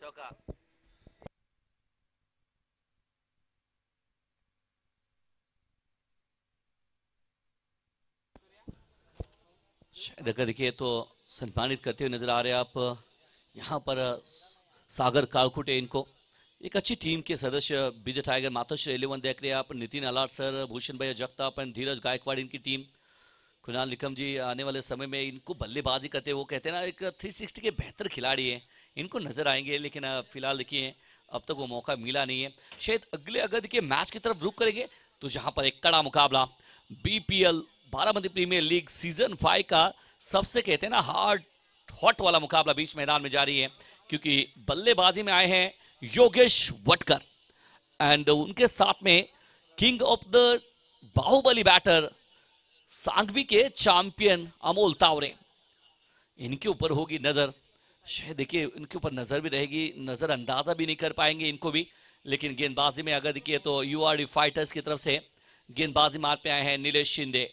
चौका अगर देखिए तो सम्मानित करते हुए नज़र आ रहे हैं आप यहाँ पर सागर कालकुटे इनको। एक अच्छी टीम के सदस्य विजय टाइगर मातोश्री इलेवन देख रहे हैं आप, नितिन अलाट सर, भूषण भाई जगताप एंड धीरज गायकवाड़ इनकी टीम। कुणाल निकम जी, आने वाले समय में इनको बल्लेबाजी करते वो कहते हैं ना, एक 360 के बेहतर खिलाड़ी हैं। इनको नज़र आएँगे, लेकिन फ़िलहाल देखिए, अब तक वो मौका मिला नहीं है। शायद अगले अगर देखिए मैच की तरफ़ रुक करेंगे तो जहाँ पर एक कड़ा मुकाबला BPL Baramati premier league season five का सबसे कहते हैं ना हार्ड हॉट वाला मुकाबला बीच मैदान में जारी है, क्योंकि बल्लेबाजी में आए हैं योगेश वटकर। एंड उनके साथ में king of the Baahubali batter Sangvi K champion Amol Taware. इनके ऊपर होगी नज़र। शायद देखिए, इनके ऊपर नज़र भी रहेगी नज़र अंदाज़ा भी नहीं कर पाएँगे इनको भी। लेकिन गेंदबाजी में अगर देखिए तो यूआरडी फाइटर्स की तरफ़ से गेंदबाजी मार पे आए हैं नीलेश शिंदे।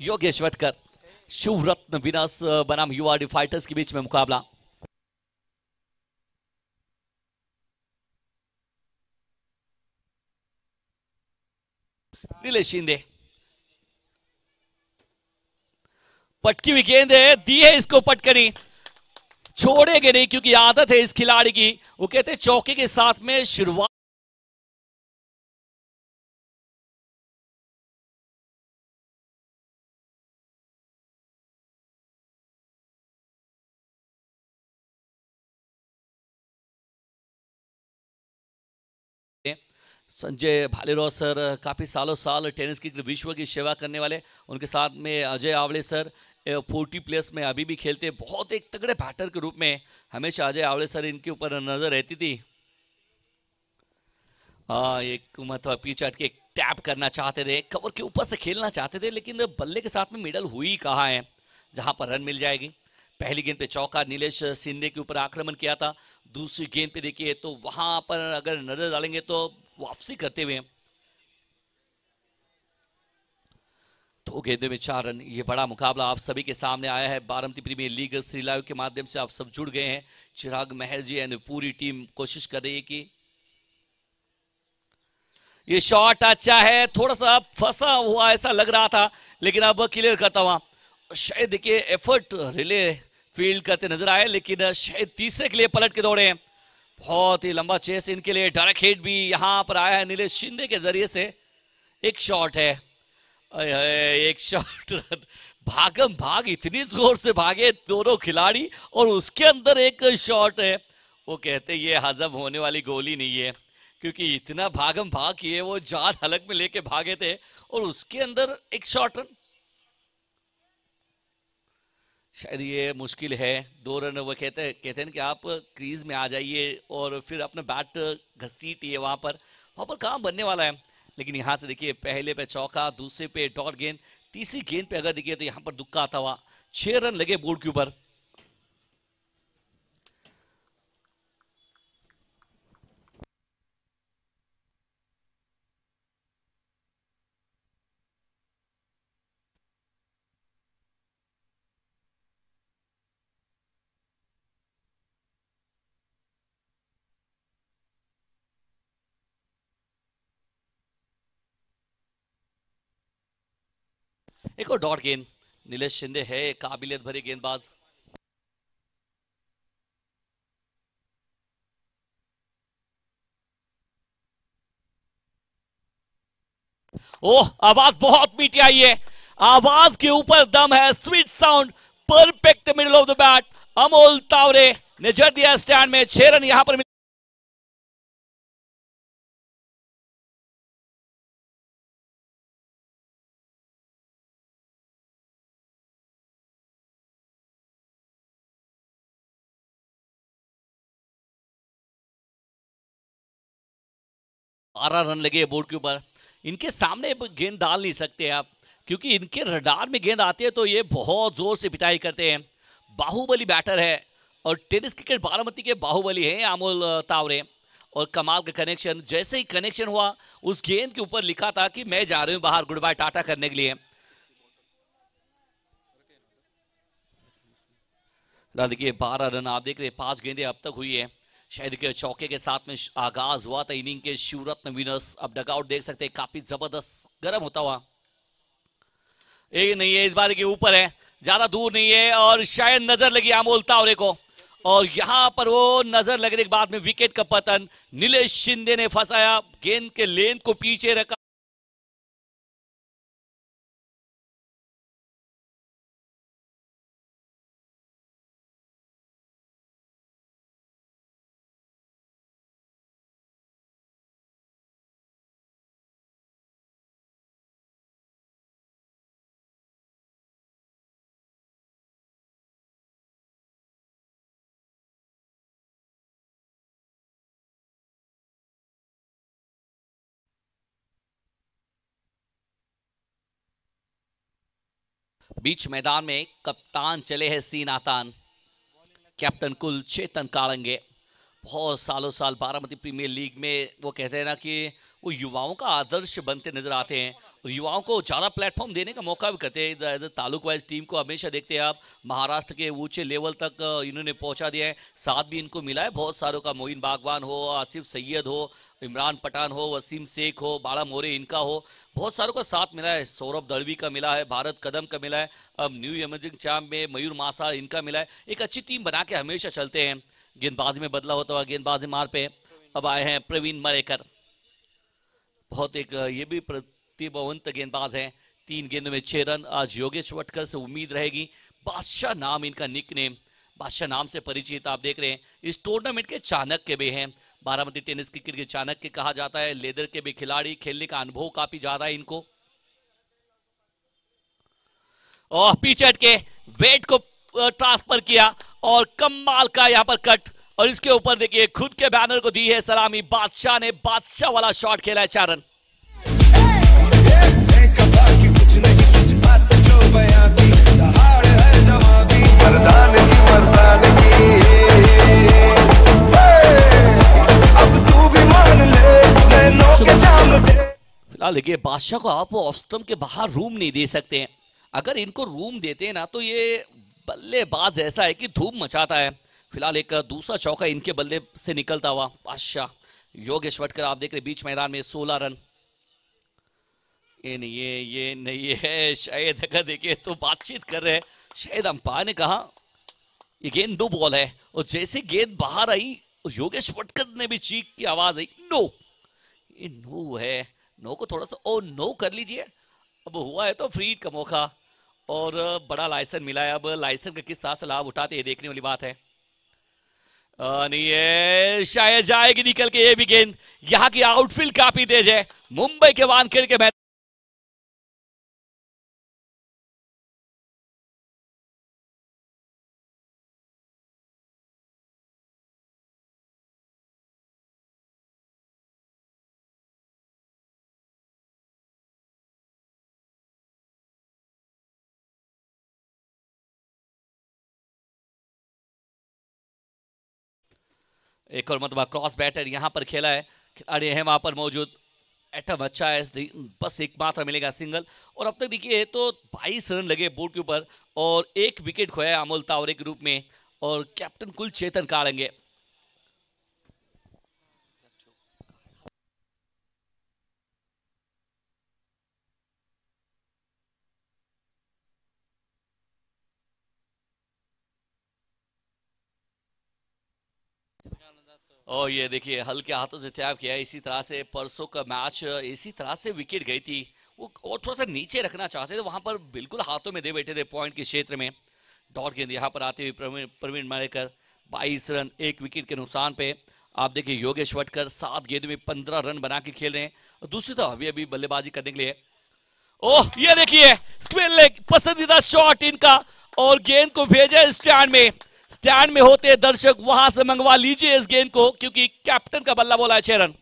योगेश वटकर शिव रत्न विनाश बनाम यूआरडी फाइटर्स के बीच में मुकाबला। नीलेश शिंदे पटकी हुई गेंद है दी है इसको पटकनी। छोड़ेंगे नहीं, क्योंकि आदत है इस खिलाड़ी की। वो कहते हैं, चौके के साथ में शुरुआत संजय भालेराव सर, काफ़ी सालों साल टेनिस की विश्व की सेवा करने वाले, उनके साथ में Ajay Awade sir forty place में अभी भी खेलते बहुत एक तगड़े बैटर के रूप में हमेशा अजय आवड़े सर इनके ऊपर नज़र रहती थी। हाँ एक मतलब पीछे हट के एक टैप करना चाहते थे कवर के ऊपर से खेलना चाहते थे, लेकिन बल्ले के साथ में मिडल हुई कहाँ है, जहाँ पर रन मिल जाएगी। पहली गेंद पे चौका, नीलेश सिंधे के ऊपर आक्रमण किया था, दूसरी गेंद पे देखिए तो वहाँ पर अगर नज़र डालेंगे तो वापसी करते हुए दो गेंदों में चार रन, ये बड़ा मुकाबला आप सभी के सामने आया है। Baramati premier league Shri live के माध्यम से आप सब जुड़ गए हैं। चिराग मेहर जी एंड पूरी टीम कोशिश कर रही है कि ये शॉट अच्छा है, थोड़ा सा फंसा हुआ ऐसा लग रहा था, लेकिन अब क्लियर करता हुआ। शायद देखिए एफर्ट रिले फ़ील्ड करते नज़र आए, लेकिन शायद तीसरे के लिए पलट के दौड़े बहुत ही लंबा चेस इनके लिए। डायरेक्ट हिट भी यहाँ पर आया है नीलेश शिंदे के ज़रिए से। एक शॉट है। एक शॉट भागम भाग, इतनी ज़ोर से भागे दोनों खिलाड़ी और उसके अंदर एक शॉट है। वो कहते ये हजम होने वाली गोली नहीं है। क्योंकि इतना भागम भाग किए वो जान हलक में लेके भागे थे और उसके अंदर एक शॉट रन शायद ये मुश्किल है। दो रन वो कहते कहते हैं कि आप क्रीज में आ जाइए और फिर अपना बैट घसीटिए वहाँ पर। वहाँ पर काम बनने वाला है। लेकिन यहाँ से देखिए, पहले पे चौका, दूसरे पे डॉट गेंद, तीसरी गेंद पे अगर देखिए तो यहाँ पर दुक्का आता हुआ। छः रन लगे बोर्ड के ऊपर। एक और डॉट गेंद। नीलेश शिंदे है काबिलियत भरी गेंदबाज। ओह, आवाज़ बहुत मीठी आई है। आवाज़ के ऊपर दम है sweet sound perfect middle of the bat Amol Taware ने जड़ दिया स्टैंड में, छह रन यहाँ पर बारह रन लगे बोर्ड के ऊपर। इनके सामने गेंद डाल नहीं सकते आप क्योंकि इनके रडार में गेंद आती है तो ये बहुत ज़ोर से पिटाई करते हैं। बाहुबली बैटर है और टेनिस क्रिकेट बारामती के बाहुबली हैं अमोल अ, तावरे। और कमाल का कनेक्शन जैसे ही कनेक्शन हुआ उस गेंद के ऊपर लिखा था कि मैं जा रही हूँ बाहर गुड बाय टाटा करने के लिए। देखिए बारह रन आप देख रहे हैं पाँच गेंदें अब तक हुई है। शायद के चौके के साथ में आगाज़ हुआ था। इनिंग के शिवरत्न विनर्स अब डगआउट देख सकते हैं, काफ़ी ज़बरदस्त गर्म होता हुआ। एक नहीं है, इस बार के ऊपर है। ज़्यादा दूर नहीं है और शायद नज़र लगी अमोल तावरे को। और यहाँ पर वो नज़र लगने के बाद में विकेट का पतन। नीलेष शिंदे ने फंसाया, गेंद के लेंथ को पीछे रखा। बीच मैदान में कप्तान चले हैं सीनातान कैप्टन कुल चेतन कालंगे। बहुत सालों साल बारामती प्रीमियर लीग में वो कहते हैं ना कि वो युवाओं का आदर्श बनते नज़र आते हैं और युवाओं को ज़्यादा प्लेटफॉर्म देने का मौका भी करते हैं। As a taluk wise team को हमेशा देखते हैं आप। महाराष्ट्र के ऊँचे लेवल तक इन्होंने पहुँचा दिया है। साथ भी इनको मिला है बहुत सारों का। मोइन बागवान हो, आसिफ सैयद हो, इमरान पठान हो, वसीम शेख हो, बाड़ा मोरे इनका हो। बहुत सारों का साथ मिला है। सौरभ दड़वी का मिला है, भारत कदम का मिला है। अब न्यू एमर्जिंग चैम्प में मयूर मासा इनका मिला है। एक अच्छी टीम बना के हमेशा चलते हैं। गेंदबाजी में बदला होता हुआ गेंदबाजी मार पे अब आए हैं प्रवीण मरेकर। बहुत एक ये भी प्रतिभावंत गेंदबाज हैं। तीन गेंदों में छह रन। आज योगेश वटकर से उम्मीद रहेगी। बादशाह नाम इनका निक नेम। बादशाह नाम से परिचित आप देख रहे हैं। इस टूर्नामेंट के चाणक्य भी हैं। बारामती टेनिस क्रिकेट के चाणक्य कहा जाता है। लेदर के भी खिलाड़ी, खेलने का अनुभव काफ़ी ज़्यादा है इनको। और पीछे के वेट को ट्रांसफ़र किया और कमाल का यहाँ पर कट। और इसके ऊपर देखिए, खुद के बैनर को दी है सलामी। बादशाह ने बादशाह वाला शॉट खेला है चारन फ़िलहाल देखिए, बादशाह को आप ऑस्टम के बाहर रूम नहीं दे सकते हैं। अगर इनको रूम देते हैं ना तो ये बल्लेबाज ऐसा है कि धूम मचाता है। फ़िलहाल एक दूसरा चौका इनके बल्ले से निकलता हुआ। बादशाह योगेश वटकर, आप देख रहे बीच मैदान में सोलह रन। ये नहीं, ये ये नहीं है, शायद अगर देखिए तो बातचीत कर रहे हैं। शायद अंपायर ने कहा, ये गेंद दो बॉल है। और जैसे गेंद बाहर आई, योगेश वटकर ने भी चीख की आवाज़ आई, नो, ये नो है। नो को थोड़ा सा ओ नो कर लीजिए। अब हुआ है तो फ्री का मौका और बड़ा लाइसेंस मिला है। अब लाइसेंस का किस तरह से लाभ उठाते हैं देखने वाली बात है। नहीं है। शायद जाएगी निकल के ये भी गेंद। यहाँ की आउटफील्ड काफ़ी तेज है। मुंबई के वानखेड़ के मैच एक और मतलब क्रॉस बैटर यहाँ पर खेला है। खिलाड़ी है वहाँ पर मौजूद। एटम अच्छा है बस एक मात्र मिलेगा सिंगल। और अब तक देखिए तो 22 रन लगे बोर्ड के ऊपर और एक विकेट खोया अमोल तावरे के रूप में। और कैप्टन कुल चेतन काड़ेंगे और ये देखिए, हल्के हाथों से त्याग किया, इसी तरह से परसों का मैच, इसी तरह से विकेट गई थी। वो और थोड़ा सा नीचे रखना चाहते थे, वहाँ पर बिल्कुल हाथों में दे बैठे थे पॉइंट के क्षेत्र में। डॉट गेंद यहाँ पर आते हुए प्रवीण प्रवीण मारेकर बाईस रन, एक विकेट के नुकसान पे। आप देखिए, योगेश वटकर सात गेंद में पंद्रह रन बना के खेल रहे हैं। दूसरी तरफ़ अभी अभी बल्लेबाजी करने के लिए। ओह, ये देखिए स्क्वेयर लेग, पसंदीदा शॉट इनका, और गेंद को भेजा स्टैंड में। स्टैंड में होते दर्शक वहाँ से मंगवा लीजिए इस गेंद को, क्योंकि कैप्टन का बल्ला बोला है छह रन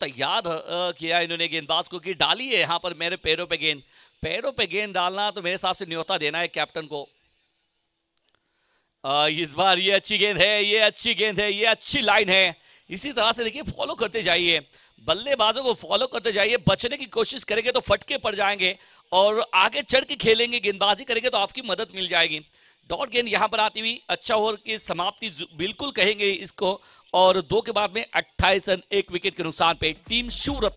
तैयार किया इन्होंने गेंदबाज को कि डाली है यहाँ पर मेरे पैरों पे गेंद। पैरों पे गेंद डालना तो मेरे हिसाब से न्योता देना है कैप्टन को। इस बार ये अच्छी गेंद है, ये अच्छी गेंद है, ये अच्छी लाइन है। इसी तरह से देखिए फॉलो करते जाइए। बल्लेबाजों को फॉलो करते जाइए। बचने की कोशिश करेंगे तो फटके पड़ जाएँगे और आगे चढ़ के खेलेंगे, गेंदबाजी करेंगे तो आपकी मदद मिल जाएगी। डॉट गेंद यहाँ पर आती हुई अच्छा ओवर की समाप्ति बिल्कुल कहेंगे इसको और दो के बाद में 28 रन, एक विकेट के नुकसान पे, टीम शूरत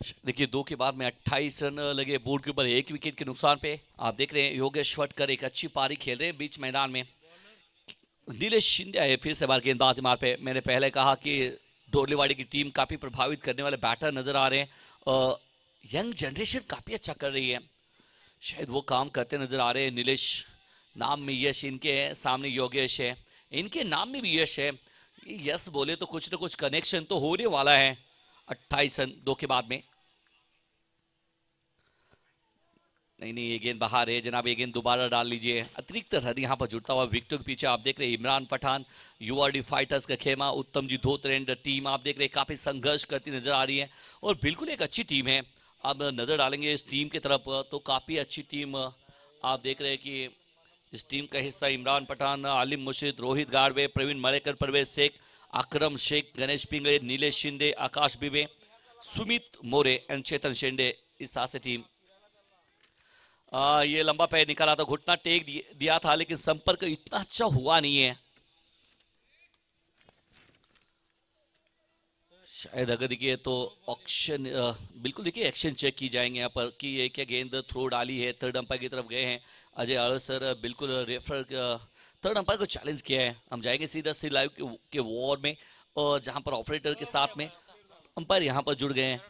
देखिए, दो के बाद में 28 रन लगे बोर्ड के ऊपर, एक विकेट के नुकसान पे। आप देख रहे हैं, योगेश वटकर एक अच्छी पारी खेल रहे हैं बीच मैदान में। नीलेश शिंदे आए फिर से बार गेंदबाज मार पे। मैंने पहले कहा कि डोलीवाड़ी की टीम काफ़ी प्रभावित करने वाले बैटर नज़र आ रहे हैं। यंग जनरेशन काफ़ी अच्छा कर रही है। शायद वो काम करते नज़र आ रहे हैं। नीलेश नाम में यश इनके सामने योगेश है। इनके नाम में भी यश है। यश बोले तो कुछ ना कुछ कनेक्शन तो होने वाला है। अट्ठाईस रन दो के बाद में। नहीं नहीं ये गेंद बाहर है। जनाब ये गेंद दोबारा डाल लीजिए। अतिरिक्त रन यहाँ पर जुड़ता हुआ विकेटों के पीछे आप देख रहे हैं इमरान पठान यूआरडी फाइटर्स का खेमा, उत्तम जी धोत्र एंड टीम आप देख रहे हैं काफ़ी संघर्ष करती नज़र आ रही है और बिल्कुल एक अच्छी टीम है। अब नज़र डालेंगे इस टीम की तरफ़ तो काफ़ी अच्छी टीम, आप देख रहे हैं कि इस टीम का हिस्सा इमरान पठान, आलिम मुर्शिद, रोहित गाड़वे प्रवीण मरेकर, परवेज शेख, अकरम शेख, गणेश पिंगले नीलेश शिंदे, आकाश बिबे, सुमित मोरे, एंड चेतन शेंडे इस तरह से टीम आ, ये लंबा पैर निकाला था घुटना टेक दिया था लेकिन संपर्क इतना अच्छा हुआ नहीं है। शायद अगर देखिए तो ऑक्शन बिल्कुल देखिए एक्शन चेक की जाएँगे यहाँ पर कि ये क्या गेंद थ्रो डाली है थर्ड अंपायर की तरफ़ गए हैं। अजय आड़ सर बिल्कुल रेफर थर्ड अंपायर को चैलेंज किया है। हम जाएँगे सीधा सी लाइव के, के वॉर में और जहाँ पर ऑपरेटर के साथ में अंपायर यहाँ पर जुड़ गए हैं।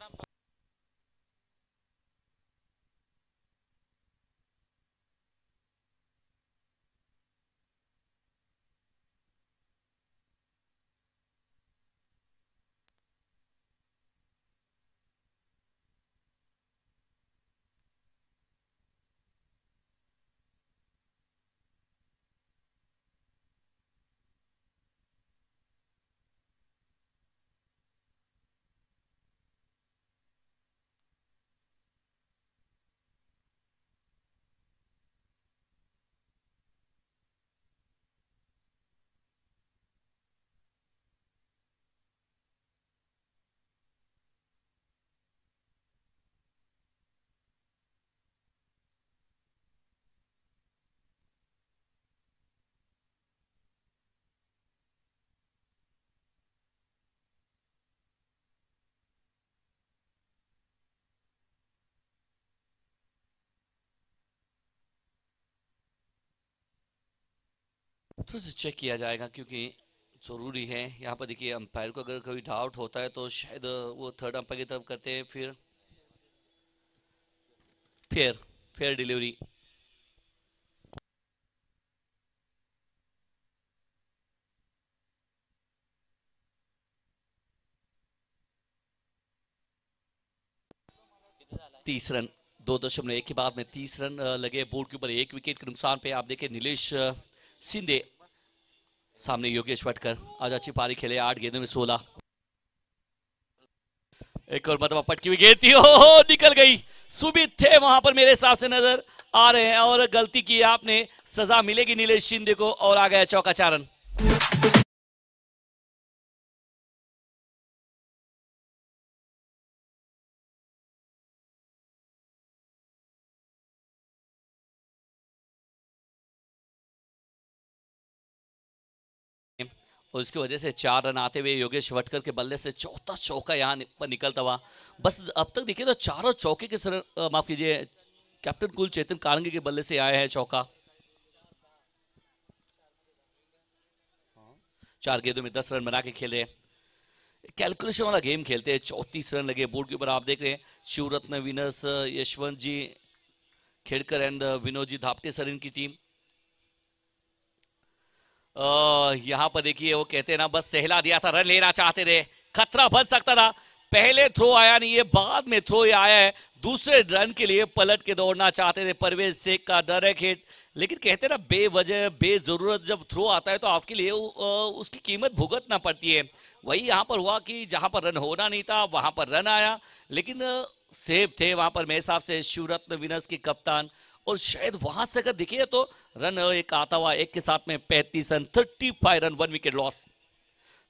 थोड़ा सा चेक किया जाएगा क्योंकि ज़रूरी है। यहाँ पर देखिए अंपायर को अगर कोई डाउट होता है तो शायद वो थर्ड अंपायर की तरफ़ करते हैं फिर फेयर फेयर डिलीवरी तीस रन दो दशमलव एक के बाद में तीस रन लगे बोर्ड के ऊपर। एक विकेट के नुकसान पे आप देखें नीलेश अ, सिंधे सामने योगेश वटकर। आज अच्छी पारी खेले, आठ गेंदों में सोलह। एक और मतलब पटकी हुई गेंद हो निकल गई। सुमित थे वहाँ पर मेरे हिसाब से नज़र आ रहे हैं और गलती की आपने सजा मिलेगी नीलेश शिंदे को और आ गया चौका चारन और इसकी वजह से चार रन आते हुए योगेश वटकर के बल्ले से चौथा चौका यहाँ पर निकलता हुआ। बस अब तक देखिए तो चारों चौके के सर माफ़ कीजिए, कैप्टन कुल चेतन कारणगी के बल्ले से आया है चौका। चार गेंदों में दस रन बना के खेल रहे हैं। कैलकुलेशन वाला गेम खेलते हैं। चौतीस रन लगे बोर्ड के ऊपर, आप देख रहे हैं। Shivratna winners Yashwant ji, Khedkar and Vinod ji Dhapte sir इनकी टीम। यहाँ पर देखिए, वो कहते ना, बस सहला दिया था, रन लेना चाहते थे। खतरा बन सकता था। पहले थ्रो आया नहीं है बाद में थ्रो ये आया है। दूसरे रन के लिए पलट के दौड़ना चाहते थे, परवेज शेख का डायरेक्ट हिट लेकिन कहते ना, बेवजह, बेजरूरत जब थ्रो आता है तो आपके लिए उसकी कीमत भुगतना पड़ती है। वही यहाँ पर हुआ कि जहाँ पर रन होना नहीं था, वहाँ पर रन आया। लेकिन सेफ़ थे वहाँ पर मेरे हिसाब से, शिवरत्न विनस के कप्तान। और शायद वहाँ से अगर देखिए तो रन एक आता हुआ, एक के साथ में पैंतीस run thirty five run one wicket loss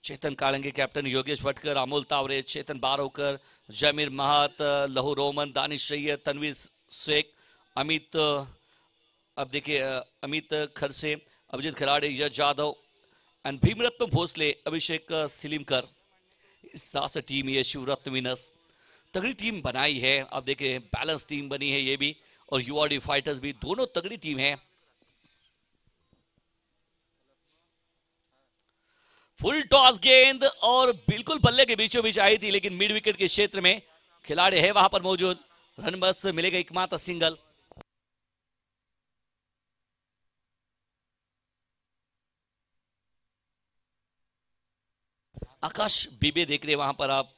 Chetan Kalenge captain Yogesh Bhatkar, Amol Taware, Chetan Barokar, Zameer Mahat, Lahu Roman, Danish Sayyed, Tanveer Shaikh, Amit, अब देखिए, अमित खरसे, अभिजीत खिलाड़ी, यश जाधव एंड भीमरत्न भोसले, अभिषेक सिलीमकर। इस तरह से टीम ये शिवरत्न विनस तगड़ी टीम बनाई है, अब देखिए बैलेंस टीम बनी है ये भी। और यूआरडी फाइटर्स भी दोनों तगड़ी टीम है। फुल टॉस गेंद और बिल्कुल बल्ले के बीचों बीच आई थी, लेकिन मिड विकेट के क्षेत्र में खिलाड़ी है वहाँ पर मौजूद। रन बस मिलेगा एकमात्र सिंगल। आकाश बीबे देख रहे वहाँ पर आप।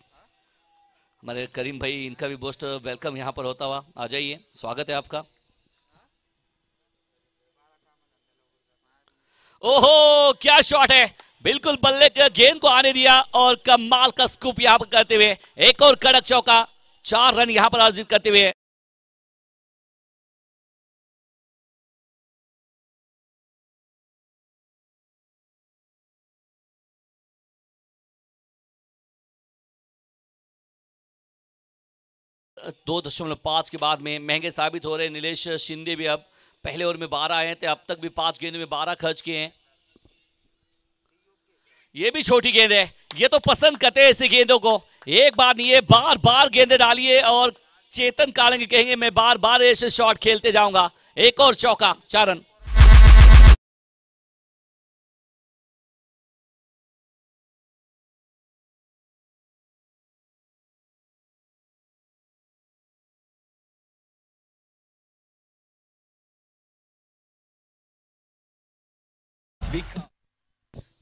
हमारे करीम भाई, इनका भी बोस्ट वेलकम यहाँ पर होता हुआ। आ जाइए, स्वागत है आपका। ओहो, क्या शॉट है। बिल्कुल बल्ले के गेंद को आने दिया और कमाल का स्कूप यहाँ पर करते हुए, एक और कड़क चौका चार रन यहाँ पर अर्जित करते हुए। दो दशमलव पाँच के बाद में महँगे साबित हो रहे नीलेश शिंदे भी अब पहले ओवर में बारह आए थे, अब तक भी पाँच गेंद में बारह खर्च किए हैं। ये भी छोटी गेंद है। ये तो पसंद करते हैं ऐसी गेंदों को। एक बार नहीं है बार बार गेंदे डालिए और चेतन कालेंगे कहेंगे, मैं बार बार ऐसे शॉट खेलते जाऊँगा। एक और चौका चार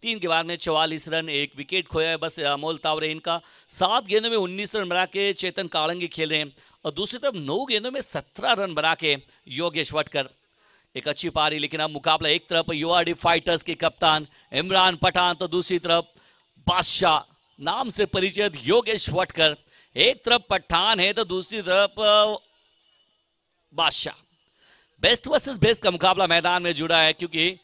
तीन के बाद में चौवालीस रन, एक विकेट खोया है बस, अमोल तावरे इनका। सात गेंदों में उन्नीस रन बना के चेतन कालंगी खेल रहे हैं। और दूसरी तरफ़ नौ गेंदों में सत्रह रन बना के योगेश वटकर। एक अच्छी पारी, लेकिन अब मुकाबला एक तरफ़ यूआरडी फाइटर्स के कप्तान इमरान पठान तो दूसरी तरफ़ बादशाह नाम से परिचित योगेश वटकर। एक तरफ़ पठान है तो दूसरी तरफ़ बादशाह। बेस्ट वर्सेस बेस्ट का मुकाबला मैदान में जुड़ा है, क्योंकि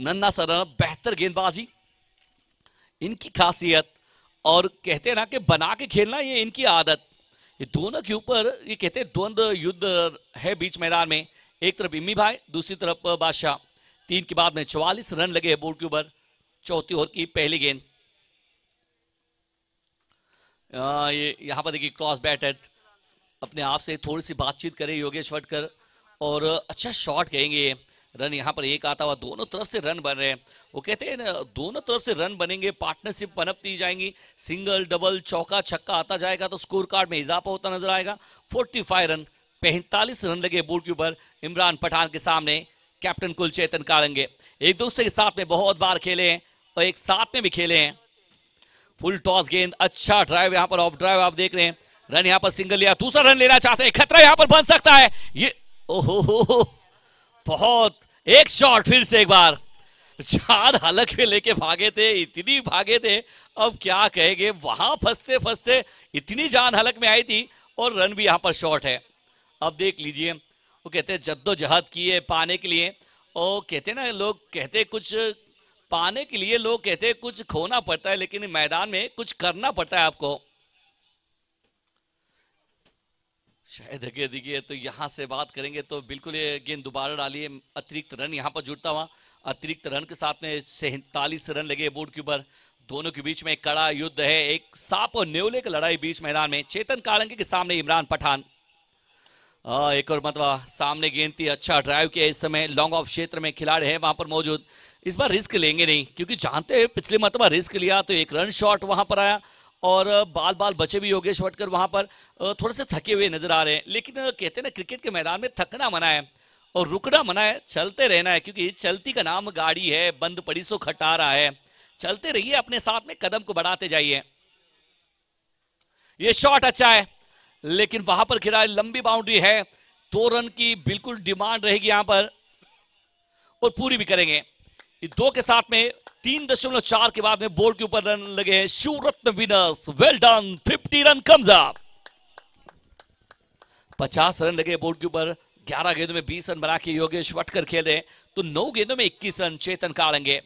नन्ना सर, बेहतर गेंदबाजी। इनकी खासियत, और कहते हैं ना कि बना के खेलना ये इनकी आदत। ये दोनों के ऊपर, ये कहते हैं द्वंद्व युद्ध है बीच मैदान में। एक तरफ़ इम्मी भाई, दूसरी तरफ़ बादशाह। तीन के बाद में चौवालीस रन लगे बोर्ड के ऊपर। चौथी ओवर की पहली गेंद। ये यहाँ पर देखिए, क्रॉस बैटेड अपने आप से थोड़ी सी बातचीत करें योगेश वटकर। और अच्छा शॉट कहेंगे रन यहाँ पर एक आता हुआ, दोनों तरफ़ से रन बन रहे हैं। वो कहते हैं, ना, दोनों तरफ़ से रन बनेंगे, पार्टनरशिप पनपती जाएँगी। सिंगल, डबल, चौका, छक्का आता जाएगा तो स्कोर कार्ड में इजाफा होता नज़र आएगा। 45 रन, पैंतालीस रन लगे बोर्ड के ऊपर। इमरान पठान के सामने कैप्टन कुल चेतन कालेंगे एक दूसरे के साथ में बहुत बार खेले हैं और एक साथ में भी खेले हैं। फुल टॉस गेंद अच्छा ड्राइव यहाँ पर ऑफ़ ड्राइव आप देख रहे हैं। रन यहाँ पर सिंगल लिया दूसरा रन लेना चाहते हैं। खतरा यहाँ पर बन सकता है। ये, ओहो बहुत, एक शॉट फिर से एक बार। चार हलक में लेके भागे थे, इतनी भागे थे। अब क्या कहेंगे, वहाँ फंसते फंसते इतनी जान हलक में आई थी और रन भी यहाँ पर शॉर्ट है। अब देख लीजिए, वो कहते हैं, जद्दोजहद किए पाने के लिए। और कहते ना, लोग कहते कुछ, पाने के लिए लोग कहते कुछ खोना पड़ता है, लेकिन मैदान में कुछ करना पड़ता है आपको। शायद अगे देखिए तो यहाँ से बात करेंगे तो बिल्कुल ये गेंद दोबारा डालिए अतिरिक्त रन यहाँ पर जुड़ता हुआ। अतिरिक्त रन के साथ में सैतालीस रन लगे बोर्ड के ऊपर। दोनों के बीच में एक कड़ा युद्ध है। एक साप और न्योले की लड़ाई बीच मैदान में। चेतन कालंगे के सामने इमरान पठान। आ, एक और मतलब सामने गेंद थी। अच्छा ड्राइव किया इस समय। लॉन्ग ऑफ़ क्षेत्र में खिलाड़ी है वहाँ पर मौजूद। इस बार रिस्क लेंगे नहीं क्योंकि जानते हैं पिछले मतलब रिस्क लिया तो एक रन शॉट वहाँ पर आया। और बाल बाल बचे भी योगेश वटकर वहाँ पर थोड़े से थके हुए नज़र आ रहे हैं। लेकिन कहते हैं ना, क्रिकेट के मैदान में थकना मना है और रुकना मना है चलते रहना है, क्योंकि चलती का नाम गाड़ी है, बंद पड़ी सो खटा रहा है। चलते रहिए अपने साथ में, कदम को बढ़ाते जाइए। ये शॉट अच्छा है, लेकिन वहाँ पर खिलाड़ी लंबी बाउंड्री है, दो रन की बिल्कुल डिमांड रहेगी यहाँ पर और पूरी भी करेंगे। दो के साथ में तीन दशमलव चार के बाद में बोर्ड के ऊपर रन लगे हैं Shivratna winners. Well done fifty run comes up पचास रन लगे बोर्ड के ऊपर। ग्यारह गेंदों में बीस रन बना के योगेश वटकर खेल रहे तो नौ गेंदों में इक्कीस run Chetan Kadenge.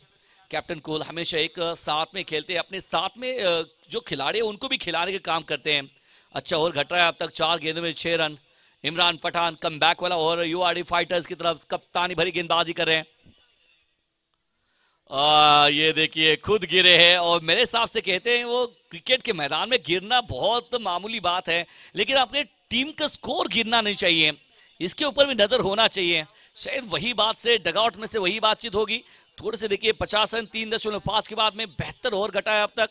Captain Coal हमेशा एक साथ में खेलते हैं। अपने साथ में जो खिलाड़ी है, उनको भी खिलाने के काम करते हैं। अच्छा ओवर घट रहा है अब तक, चार गेंदों में छह run. Imran Pathan come back वाला और यूआरडी फाइटर्स की तरफ़ कप्तानी भरी गेंदबाजी कर रहे हैं। आ, ये देखिए खुद गिरे हैं और मेरे हिसाब से कहते हैं वो क्रिकेट के मैदान में गिरना बहुत मामूली बात है लेकिन आपके टीम का स्कोर गिरना नहीं चाहिए। इसके ऊपर भी नज़र होना चाहिए। शायद वही बात से डगआउट में से वही बातचीत होगी। थोड़े से देखिए पचास रन तीन दशमलव पाँच के बाद में बेहतर ओवर घटा है अब तक।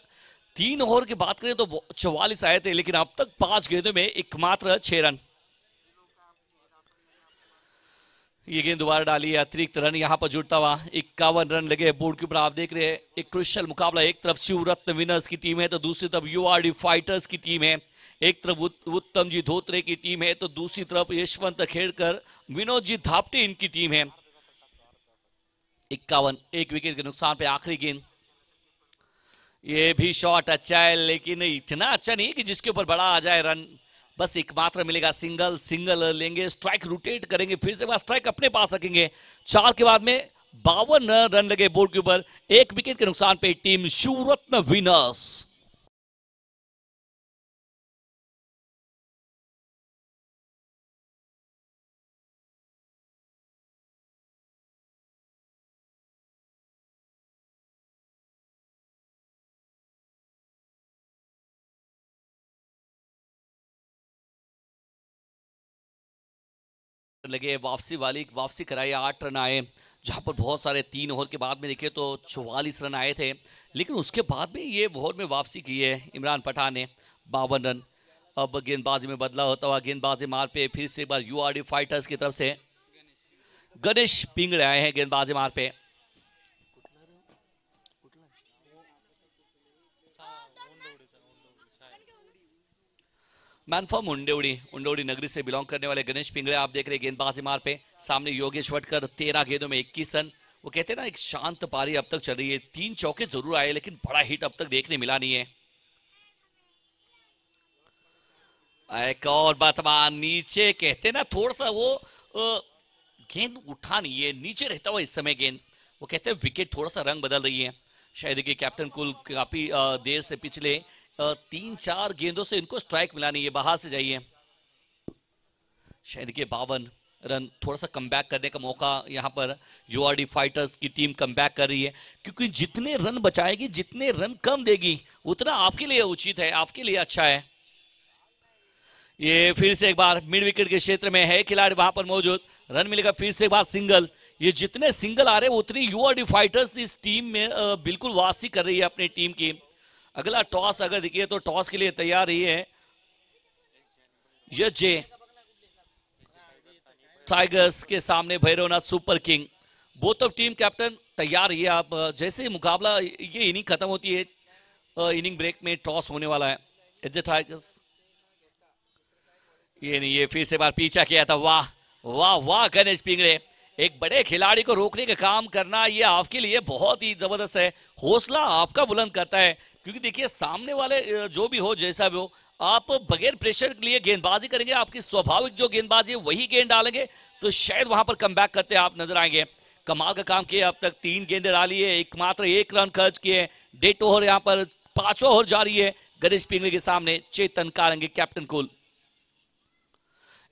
तीन ओवर की बात करें तो चौवालीस आए थे लेकिन अब तक पाँच गेंदों में एकमात्र छह रन। ये गेंद दोबारा डाली है, अतिरिक्त रन यहाँ पर जुड़ता हुआ। इक्यावन रन लगे बोर्ड के ऊपर आप देख रहे हैं, एक क्रुशल मुकाबला एक तरफ़ शिवरत्न विनर्स की टीम है तो दूसरी तरफ़ यूआरडी फाइटर्स की टीम है। एक तरफ़ उत्तम जी धोत्रे की टीम है तो दूसरी तरफ़ यशवंत खेड़कर, विनोद जी धापटे इनकी टीम है। इक्यावन, एक विकेट के नुकसान पे आखिरी गेंद। ये भी शॉट अच्छा है, लेकिन इतना अच्छा नहीं कि जिसके ऊपर बड़ा आ जाए रन। बस एकमात्र मिलेगा, सिंगल सिंगल लेंगे स्ट्राइक रोटेट करेंगे, फिर से स्ट्राइक अपने पास रखेंगे। चार के बाद में बावन रन लगे बोर्ड के ऊपर। एक विकेट के नुकसान पे टीम शिवरत्न विनर्स लगे वापसी वाली, वापसी कराई, आठ रन आए। जहाँ पर बहुत सारे तीन ओवर के बाद में देखे तो चौवालीस रन आए थे। लेकिन उसके बाद में ये ओवर में वापसी की है इमरान पठान ने, बावन रन। अब गेंदबाजी में बदला होता हुआ गेंदबाजी मार पे फिर से एक बार यूआरडी फाइटर्स की तरफ़ से गणेश पिंगड़े आए हैं गेंदबाजी मार पे। मैन फ्रॉम उंडेवड़ी उंडेवड़ी नगरी से बिलोंग करने वाले गणेश पिंगड़े आप देख रहे हैं गेंदबाजी मार पे। सामने योगेश वटकर, तेरह गेंदों में इक्कीस रन। वो कहते हैं ना, एक शांत पारी अब तक चल रही है। तीन चौके ज़रूर आए, लेकिन बड़ा हिट अब तक देखने मिला नहीं है। एक और वर्तमान नीचे कहते ना थोड़ा सा वो गेंद उठा नहीं है। नीचे रहता हुआ इस समय गेंद। वो कहते हैं विकेट थोड़ा सा रंग बदल रही है। शायद कि कैप्टन कुल काफ़ी देर से पिछले तीन चार गेंदों से इनको स्ट्राइक मिलानी है, बाहर से जाइए। शायद के बावन रन थोड़ा सा कम करने का मौका यहाँ पर यूआरडी फाइटर्स की टीम कम कर रही है। क्योंकि जितने रन बचाएगी, जितने रन कम देगी, उतना आपके लिए उचित है, आपके लिए अच्छा है। ये फिर से एक बार मिड विकेट के क्षेत्र में है, खिलाड़ी वहाँ पर मौजूद। रन मिलेगा फिर से एक बार सिंगल ये जितने सिंगल आ रहे हैं, उतनी यूआरडी फाइटर्स इस टीम में बिल्कुल वापसी कर रही है अपनी टीम की। अगला टॉस अगर देखिए तो टॉस के लिए तैयार ही है। यह जे टाइगर्स के सामने Bhairavnath super king. Both of team captain तैयार ही है। आप जैसे मुकाबला ये इनिंग खत्म होती है इनिंग ब्रेक में टॉस होने वाला है। इज़ टाइगर्स। ये नहीं, ये फिर से बार पीछा किया था। वाह वाह वाह, गणेश पिंगड़े एक बड़े खिलाड़ी को रोकने का काम करना, ये आपके लिए बहुत ही ज़बरदस्त है। हौसला आपका बुलंद करता है। क्योंकि देखिए, सामने वाले जो भी हो, जैसा भी हो, आप बगैर प्रेशर के लिए गेंदबाजी करेंगे, आपकी स्वाभाविक जो गेंदबाजी है, वही गेंद डालेंगे। तो शायद वहाँ पर कम करते आप नज़र आएँगे। कमाल का काम किया अब तक तीन गेंदे डाली है एक मात्र एक रन खर्च किए डेट ओवर यहाँ पर पांचवा ओवर जारी है, गणेश पिंगले के सामने, चेतन कारेंगे कैप्टन कुल।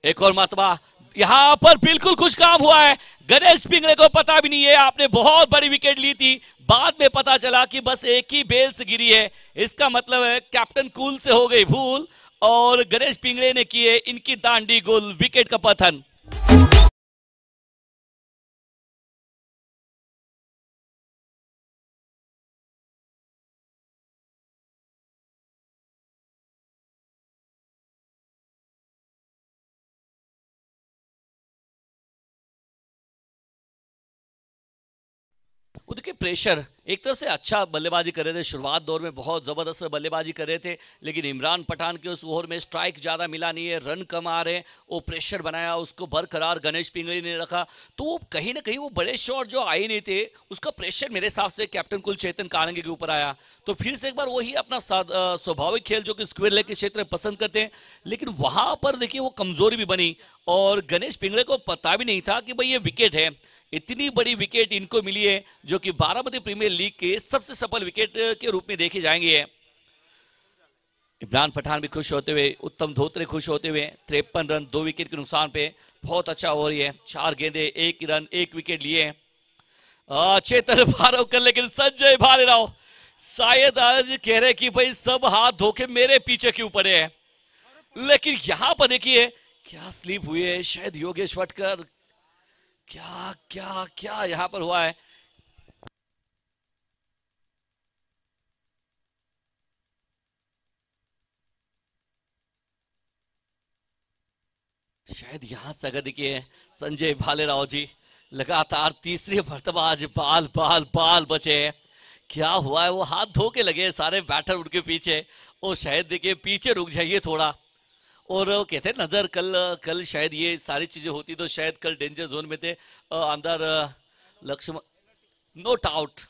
एक और मतबा यहाँ पर बिल्कुल कुछ काम हुआ है। गणेश पिंगले को पता भी नहीं है, आपने बहुत बड़ी विकेट ली थी। बाद में पता चला कि बस एक ही बेल से गिरी है। इसका मतलब है कैप्टन कूल से हो गई भूल, और गणेश पिंगले ने किए इनकी दांडी गोल विकेट का पतन देखिए प्रेशर एक तरफ़ से अच्छा बल्लेबाजी कर रहे थे। शुरुआत दौर में बहुत ज़बरदस्त बल्लेबाजी कर रहे थे, लेकिन इमरान पठान के उस ओवर में स्ट्राइक ज़्यादा मिला नहीं है रन कम आ रहे हैं, वो प्रेशर बनाया, उसको बरकरार गणेश पिंगली ने रखा। तो वो कहीं ना कहीं वो बड़े शॉट जो आए नहीं थे, उसका प्रेशर मेरे हिसाब से कैप्टन कुल चेतन के ऊपर आया। तो फिर से एक बार वही अपना स्वाभाविक खेल जो कि स्क्वेयर लेग के क्षेत्र में पसंद करते हैं, लेकिन वहाँ पर देखिए वो कमज़ोरी भी बनी, और गणेश पिंगले को पता भी नहीं था कि भाई ये विकेट है। इतनी बड़ी विकेट इनको मिली है, जो कि बारामती प्रीमियर लीग के सबसे सफल विकेट के रूप में देखे जाएँगे इमरान पठान भी खुश होते हुए, उत्तम धोत्रे खुश होते हुए, तिरपन रन, दो विकेट के नुकसान पे बहुत अच्छा हो रही है। चार गेंदे, एक रन, एक विकेट लिए चेतन भारव कर लेकिन संजय भाले राव शायद आज कह रहे कि भाई सब हाथ धोखे मेरे पीछे क्यों पड़े हैं? लेकिन यहाँ पर देखिए, क्या स्लीप हुई है? शायद योगेश वटकर क्या क्या क्या यहाँ पर हुआ है? शायद यहाँ से अगर देखिए, संजय भालेराव जी लगातार तीसरी मरतबा आज बाल बाल बाल बचे क्या हुआ है? वो हाथ धो के लगे सारे बैटर उनके पीछे। और शायद देखिए, पीछे रुक जाइए थोड़ा। और कहते हैं, नज़र कल कल शायद ये सारी चीज़ें होती तो शायद कल डेंजर जोन में थे अंदर लक्ष्मण नो डाउट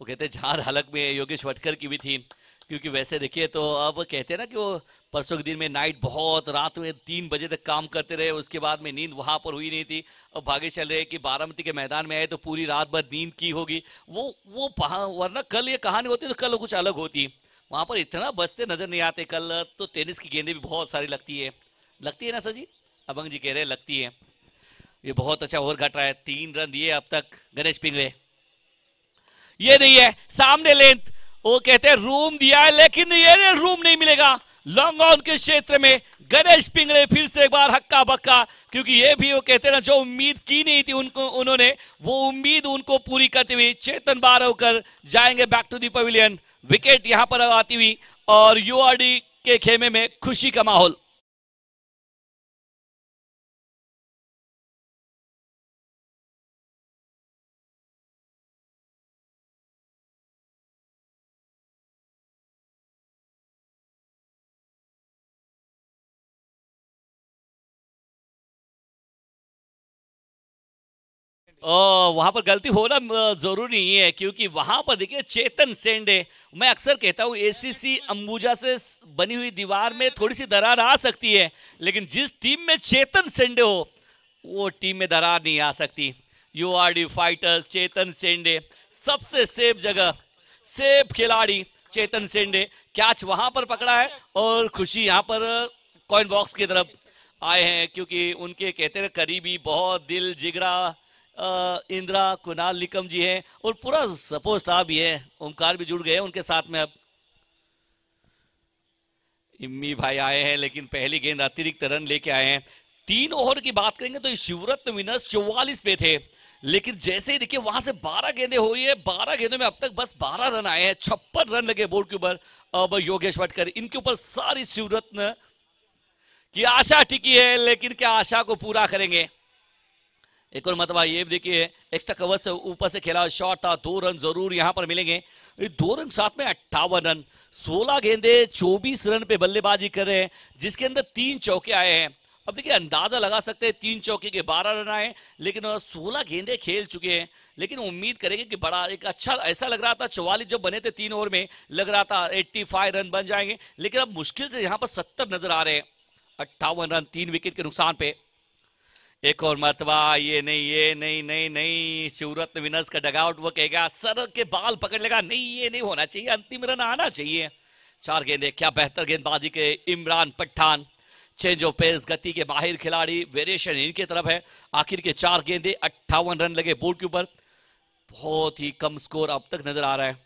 वो कहते हैं, झार हलक में योगेश वटकर की भी थी, क्योंकि वैसे देखिए तो अब कहते हैं ना कि वो परसों के दिन में नाइट बहुत, रात में तीन बजे तक काम करते रहे, उसके बाद में नींद वहाँ पर हुई नहीं थी, अब भागे चल रहे कि बारामती के मैदान में आए तो पूरी रात भर नींद की होगी, वो वो वरना कल ये कहानी होती तो कल कुछ अलग होती। वहाँ पर इतना बचते नज़र नहीं आते कल तो टेनिस की गेंदें भी बहुत सारी लगती है। लगती है ना सर जी? अभंग जी कह रहे लगती है। ये बहुत अच्छा ओवर घट रहा है, तीन रन दिए अब तक गणेश पिंगले ये नहीं है, सामने लेंथ, वो कहते हैं, रूम दिया है, लेकिन ये रूम नहीं मिलेगा। लॉन्ग ऑन के क्षेत्र में गणेश पिंगले फिर से एक बार हक्का बक्का, क्योंकि ये भी वो कहते ना, जो उम्मीद की नहीं थी उनको, उन्होंने, वो उम्मीद उनको पूरी करते हुए चेतन बार होकर जाएँगे back to the pavilion wicket यहाँ पर आती हुई, और यूआरडी के खेमे में खुशी का माहौल। वहाँ पर गलती होना ज़रूरी नहीं है, क्योंकि वहाँ पर देखिए, चेतन सेंडे मैं अक्सर कहता हूँ एसीसी अंबुजा से बनी हुई दीवार में थोड़ी सी दरार आ सकती है, लेकिन जिस टीम में चेतन सेंडे हो, वो टीम में दरार नहीं आ सकती। U R D fighters Chetan Sende सबसे सेफ़ जगह, सेफ़ खिलाड़ी चेतन सेंडे कैच वहाँ पर पकड़ा है, और खुशी यहाँ पर कॉइन बॉक्स की तरफ़ आए हैं, क्योंकि उनके कहते हैं, करीबी बहुत दिल जिगरा इंदिरा कुणाल निकम जी हैं और पूरा सपोर्ट स्टाफ भी है। ओमकार भी जुड़ गए उनके साथ में अब। इम्मी भाई आए हैं, लेकिन पहली गेंद अतिरिक्त रन लेके आए हैं। तीन ओवर की बात करेंगे तो शिवरत्न विनर्स चौवालीस पे थे। लेकिन जैसे ही देखिए, वहाँ से 12 गेंदें हुई है। 12 गेंदों में अब तक बस 12 रन आए हैं। छप्पन रन लगे बोर्ड के ऊपर। अब योगेश भटकर, इनके ऊपर सारी शिवरत्न की आशा टिकी है, लेकिन क्या आशा को पूरा करेंगे? एक और मतलब ये देखिए एक्स्ट्रा कवर से ऊपर से खेला शॉट था, दो रन ज़रूर यहाँ पर मिलेंगे। दो रन साथ में अट्ठावन रन, सोलह गेंदे, चौबीस रन पे बल्लेबाजी कर रहे हैं, जिसके अंदर तीन चौके आए हैं। अब देखिए, अंदाज़ा लगा सकते हैं, तीन चौके के बारह रन आए, लेकिन सोलह गेंदे खेल चुके हैं। लेकिन उम्मीद करेंगे कि बड़ा एक अच्छा ऐसा लग रहा था, चौवालीस जब बने थे तीन ओवर में, लग रहा था एट्टी फाइव रन बन जाएँगे, लेकिन अब मुश्किल से यहाँ पर सत्तर नज़र आ रहे हैं। अट्ठावन रन, तीन विकेट के नुकसान पे। एक और मरतबा ये नहीं ये नहीं नहीं नहीं सूरत विनर्स का डगआउट वो कहेगा सर के बाल पकड़ लेगा नहीं ये नहीं होना चाहिए अंतिम रन आना चाहिए। चार गेंदे क्या बेहतर गेंदबाजी के Imran Pathan. Change of pace गति के बाहर खिलाड़ी वेरिएशन इनके तरफ़ है। आखिर के चार गेंदे अट्ठावन रन लगे बोर्ड के ऊपर। बहुत ही कम स्कोर अब तक नज़र आ रहा है।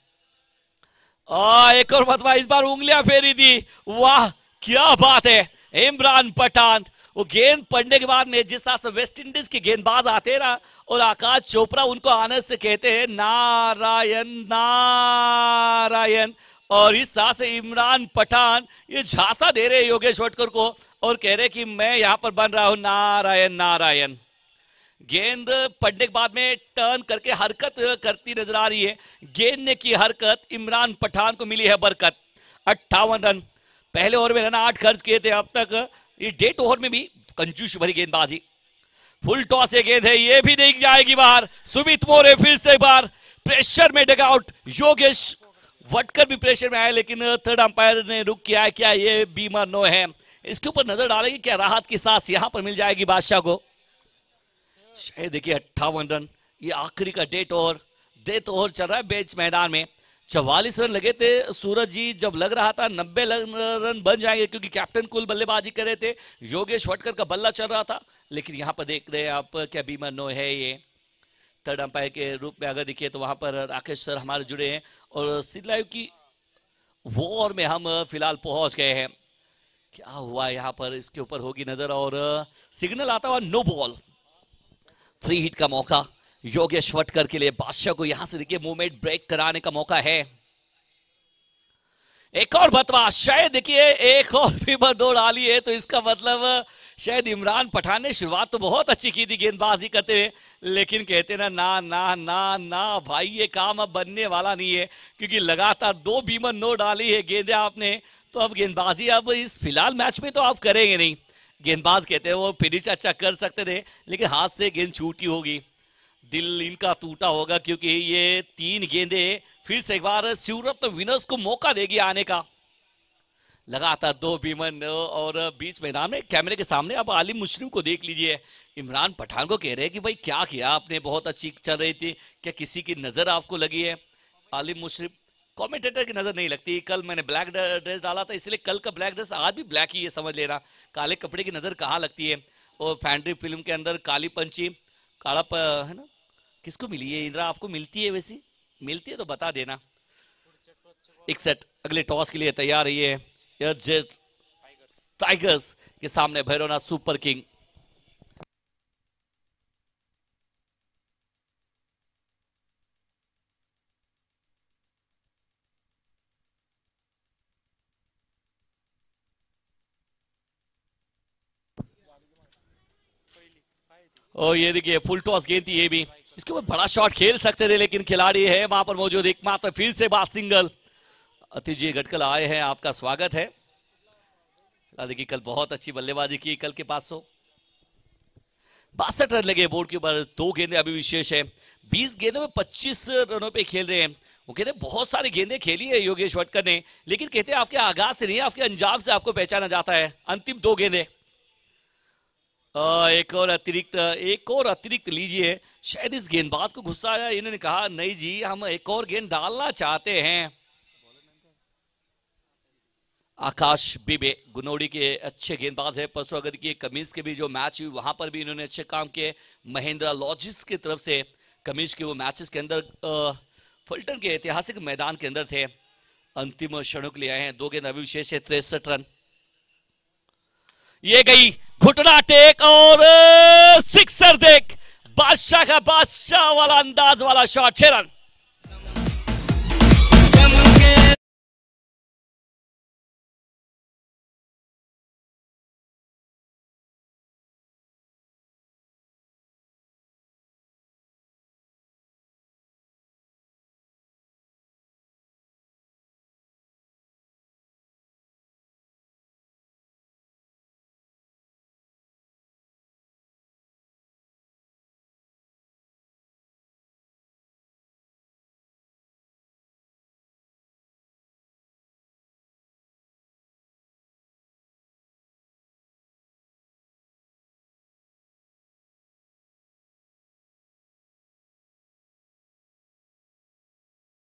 आ, एक और मतवा इस बार उंगलियाँ फेरी दी। वाह क्या बात है। इमरान पठान वो गेंद पड़ने के बाद में जिस तरह से वेस्ट इंडीज के गेंदबाज आते हैं ना, और आकाश चोपड़ा उनको आनंद से कहते हैं, नारायण नारायण। और इस तरह से इमरान पठान, ये झांसा दे रहे योगेश वटकर को और कह रहे कि मैं यहाँ पर बन रहा हूँ, नारायण नारायण। गेंद पड़ने के बाद में टर्न करके हरकत करती नज़र आ रही है। गेंद ने की हरकत, इमरान पठान को मिली है बरकत। अट्ठावन रन। पहले ओवर में रन आठ खर्च किए थे, अब तक इस डेट ओवर में भी कंजूस भरी गेंदबाजी। फुल टॉस ये गेंद है, ये भी नहीं जाएगी बाहर। सुमित मोरे फिर से बार प्रेशर में डग आउट योगेश। वटकर भी प्रेशर में आए, लेकिन थर्ड अंपायर ने रुक किया है। क्या ये बीमा नो है? इसके ऊपर नज़र डालेगी क्या राहत की सांस यहाँ पर मिल जाएगी बादशाह को। शायद देखिए अट्ठावन रन, ये आखिरी का डेट ओवर डेट ओवर चल रहा है बेच मैदान में। चवालीस रन लगे थे। सूरज जी, जब लग रहा था नब्बे रन बन जाएँगे क्योंकि कैप्टन कुल बल्लेबाजी कर रहे थे। योगेश वटकर का बल्ला चल रहा था, लेकिन यहाँ पर देख रहे हैं आप क्या बीमा नो है ये। थर्ड अंपायर के रूप में अगर देखिए तो वहाँ पर राकेश सर हमारे जुड़े हैं और सिलाइव की वॉर में हम फ़िलहाल पहुँच गए हैं। क्या हुआ यहाँ पर? इसके ऊपर होगी नज़र और सिग्नल आता हुआ नो बॉल। फ्री हिट का मौका। योगेश वटकर के लिए बादशाह को यहाँ से देखिए मूवमेंट ब्रेक कराने का मौका है। एक और बतवा शायद देखिए एक और भी दौड़ डाली है तो इसका मतलब शायद इमरान पठान ने शुरुआत तो बहुत अच्छी की थी गेंदबाजी करते हुए, लेकिन कहते ना ना ना ना ना, भाई ये काम अब बनने वाला नहीं है, क्योंकि लगातार दो बीमन नो डाली है गेंदे आपने तो अब गेंदबाजी अब इस फ़िलहाल मैच में तो आप करेंगे नहीं। गेंदबाज कहते हैं वो फिनिश अच्छा कर सकते थे, लेकिन हाथ से गेंद छूटी होगी। दिल इनका टूटा होगा क्योंकि ये तीन गेंदे फिर से एक बार सूरत विनर्स को मौका देगी आने का। लगातार दो बीमन और बीच मैदान में कैमरे के सामने अब आलिम मुश्रिम को देख लीजिए। इमरान पठान को कह रहे हैं कि भाई क्या किया आपने? बहुत अच्छी चल रही थी। क्या किसी की नज़र आपको लगी है? आलिम मुश्रिफ कमेंटेटर की नज़र नहीं लगती। कल मैंने ब्लैक ड्रेस डाला था, इसलिए कल का ब्लैक ड्रेस आज भी ब्लैक ही है, समझ लेना। काले कपड़े की नज़र कहाँ लगती है? और फैंड्री फ़िल्म के अंदर काली पंची काला है ना? किसको मिली है? इंदिरा, आपको मिलती है वैसी? मिलती है तो बता देना। एक सेट अगले टॉस के लिए तैयार रही है टाइगर्स के सामने भैरवनाथ सुपर किंग और ये देखिए फुल टॉस गेंद थी ये भी। इसके ऊपर बड़ा शॉट खेल सकते थे, लेकिन खिलाड़ी है, वहाँ पर मौजूद एकमात्र फिर से बात सिंगल अतिश जी, गटकल आए हैं, आपका स्वागत है। देखिए कल बहुत अच्छी बल्लेबाजी की कल के पास सो बासठ रन लगे बोर्ड के ऊपर, दो गेंदे अभी विशेष है। बीस गेंदों में पच्चीस रनों पे खेल रहे हैं। वो कहते हैं, बहुत सारी गेंदें खेली है योगेश वटकर ने, लेकिन कहते हैं, आपके आगाज़ से नहीं, आपके अंजाम से आपको पहचाना जाता है। अंतिम दो गेंदे। एक और अतिरिक्त, एक और अतिरिक्त लीजिए। शायद इस गेंदबाज को गुस्सा आया, इन्होंने कहा, नहीं जी, हम एक और गेंद डालना चाहते हैं। आकाश बिबे, गुनोड़ी के अच्छे गेंदबाज है। परसों अगर की कमीज के भी जो मैच हुई, वहाँ पर भी इन्होंने अच्छे काम किए। महेंद्रा लॉजिस की तरफ़ से कमीज के वो मैचेस के अंदर फुलटन के ऐतिहासिक मैदान के अंदर थे। अंतिम क्षणों के लिए आए हैं। दो गेंद अभिशेष है, तिरसठ रन। ये गई घुटना टेक और सिक्सर देख। बादशाह का बादशाह वाला अंदाज वाला शॉट छह रन।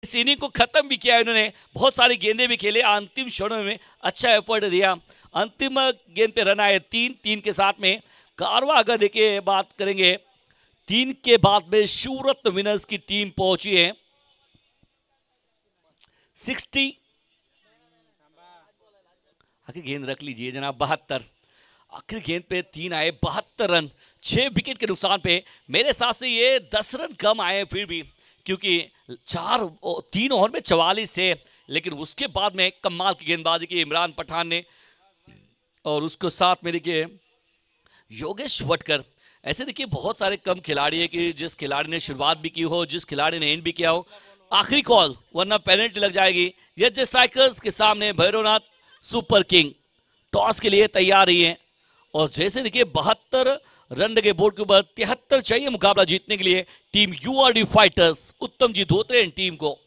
इस इनिंग को खत्म भी किया इन्होंने। बहुत सारी गेंदे भी खेले, अंतिम क्षणों में अच्छा एफर्ट दिया। अंतिम गेंद पे रन आए तीन तीन के साथ में। कारवा अगर देखिए, बात करेंगे, तीन के बाद में सूरत विनर्स की टीम पहुँची है। सिक्सटी। आखिर गेंद रख लीजिए जनाब, बहत्तर। आखिर गेंद पे तीन आए, बहत्तर रन। छह विकेट के नुकसान पे। मेरे हिसाब से ये दस रन कम आए फिर भी। क्योंकि चार तीन ओवर में चवालीस थे, लेकिन उसके बाद में कमाल की गेंदबाजी की इमरान पठान ने। और उसको साथ में देखिए, योगेश वटकर। ऐसे देखिए, बहुत सारे कम खिलाड़ी है कि जिस खिलाड़ी ने शुरुआत भी की हो, जिस खिलाड़ी ने एंड भी किया हो, आखिरी कॉल वरना पेनल्टी लग जाएगी। यज्ञ स्ट्राइकर्स के सामने भैरवनाथ सुपर किंग टॉस के लिए तैयार ही है। और जैसे देखिए, बहत्तर रन के बोर्ड के ऊपर, तिहत्तर चाहिए मुकाबला जीतने के लिए टीम यूआरडी फाइटर्स उत्तम जी धोते हैं टीम को।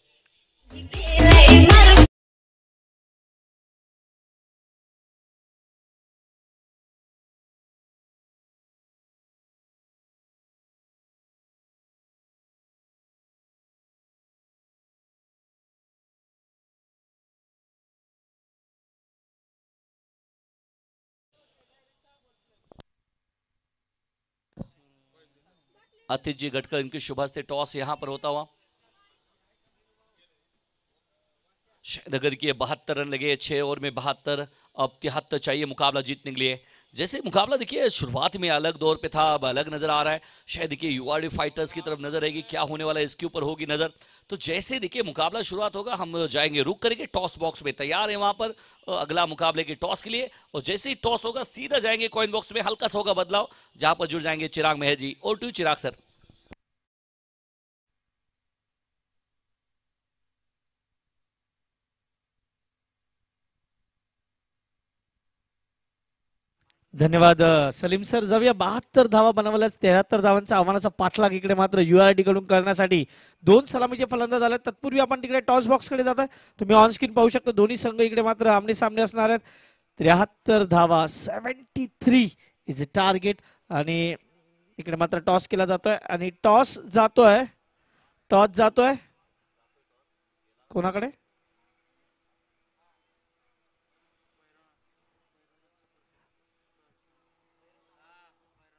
अतिथ जी घटकर इनके शुभ हस्ते टॉस यहाँ पर होता हुआ। नगर के बहत्तर रन लगे, छह ओवर में बहत्तर, अब तिहत्तर चाहिए मुकाबला जीतने के लिए। जैसे मुकाबला देखिए, शुरुआत में अलग दौर पे था, अब अलग नज़र आ रहा है। शायद देखिए यूआरडी फाइटर्स की तरफ़ नज़र रहेगी, क्या होने वाला है, इसके ऊपर होगी नज़र। तो जैसे देखिए, मुकाबला शुरुआत होगा, हम जाएँगे, रुक करके टॉस बॉक्स में तैयार है वहाँ पर अगला मुकाबले के टॉस के लिए। और जैसे ही टॉस होगा, सीधा जाएँगे कॉइन बॉक्स में, हल्का सा होगा बदलाव, जहाँ पर जुड़ जाएँगे चिराग मेहर जी और टू चिराग सर धन्यवाद सलीम सर. जाऊया. बहात्तर धावा बनवल्या तेहत्तर धावांचा आव्हानाचा पाठलाग इकडे मात्र युआरडी कडून करण्यासाठी. दोन सलामीचे फलंदाज आले तत्पूर्वी आपण तिकडे टॉस बॉक्सकडे आहे तुम्ही ऑन स्क्रीन पाहू शकता. दोन्ही संघ इकडे मात्र आमने सामने असणार आहेत. त्र्याहत्तर धावा. Seventy three is a target आणि इकडे मात्र टॉस केला जातोय. आणि टॉस जातोय. टॉस जातोय. कोणाकडे?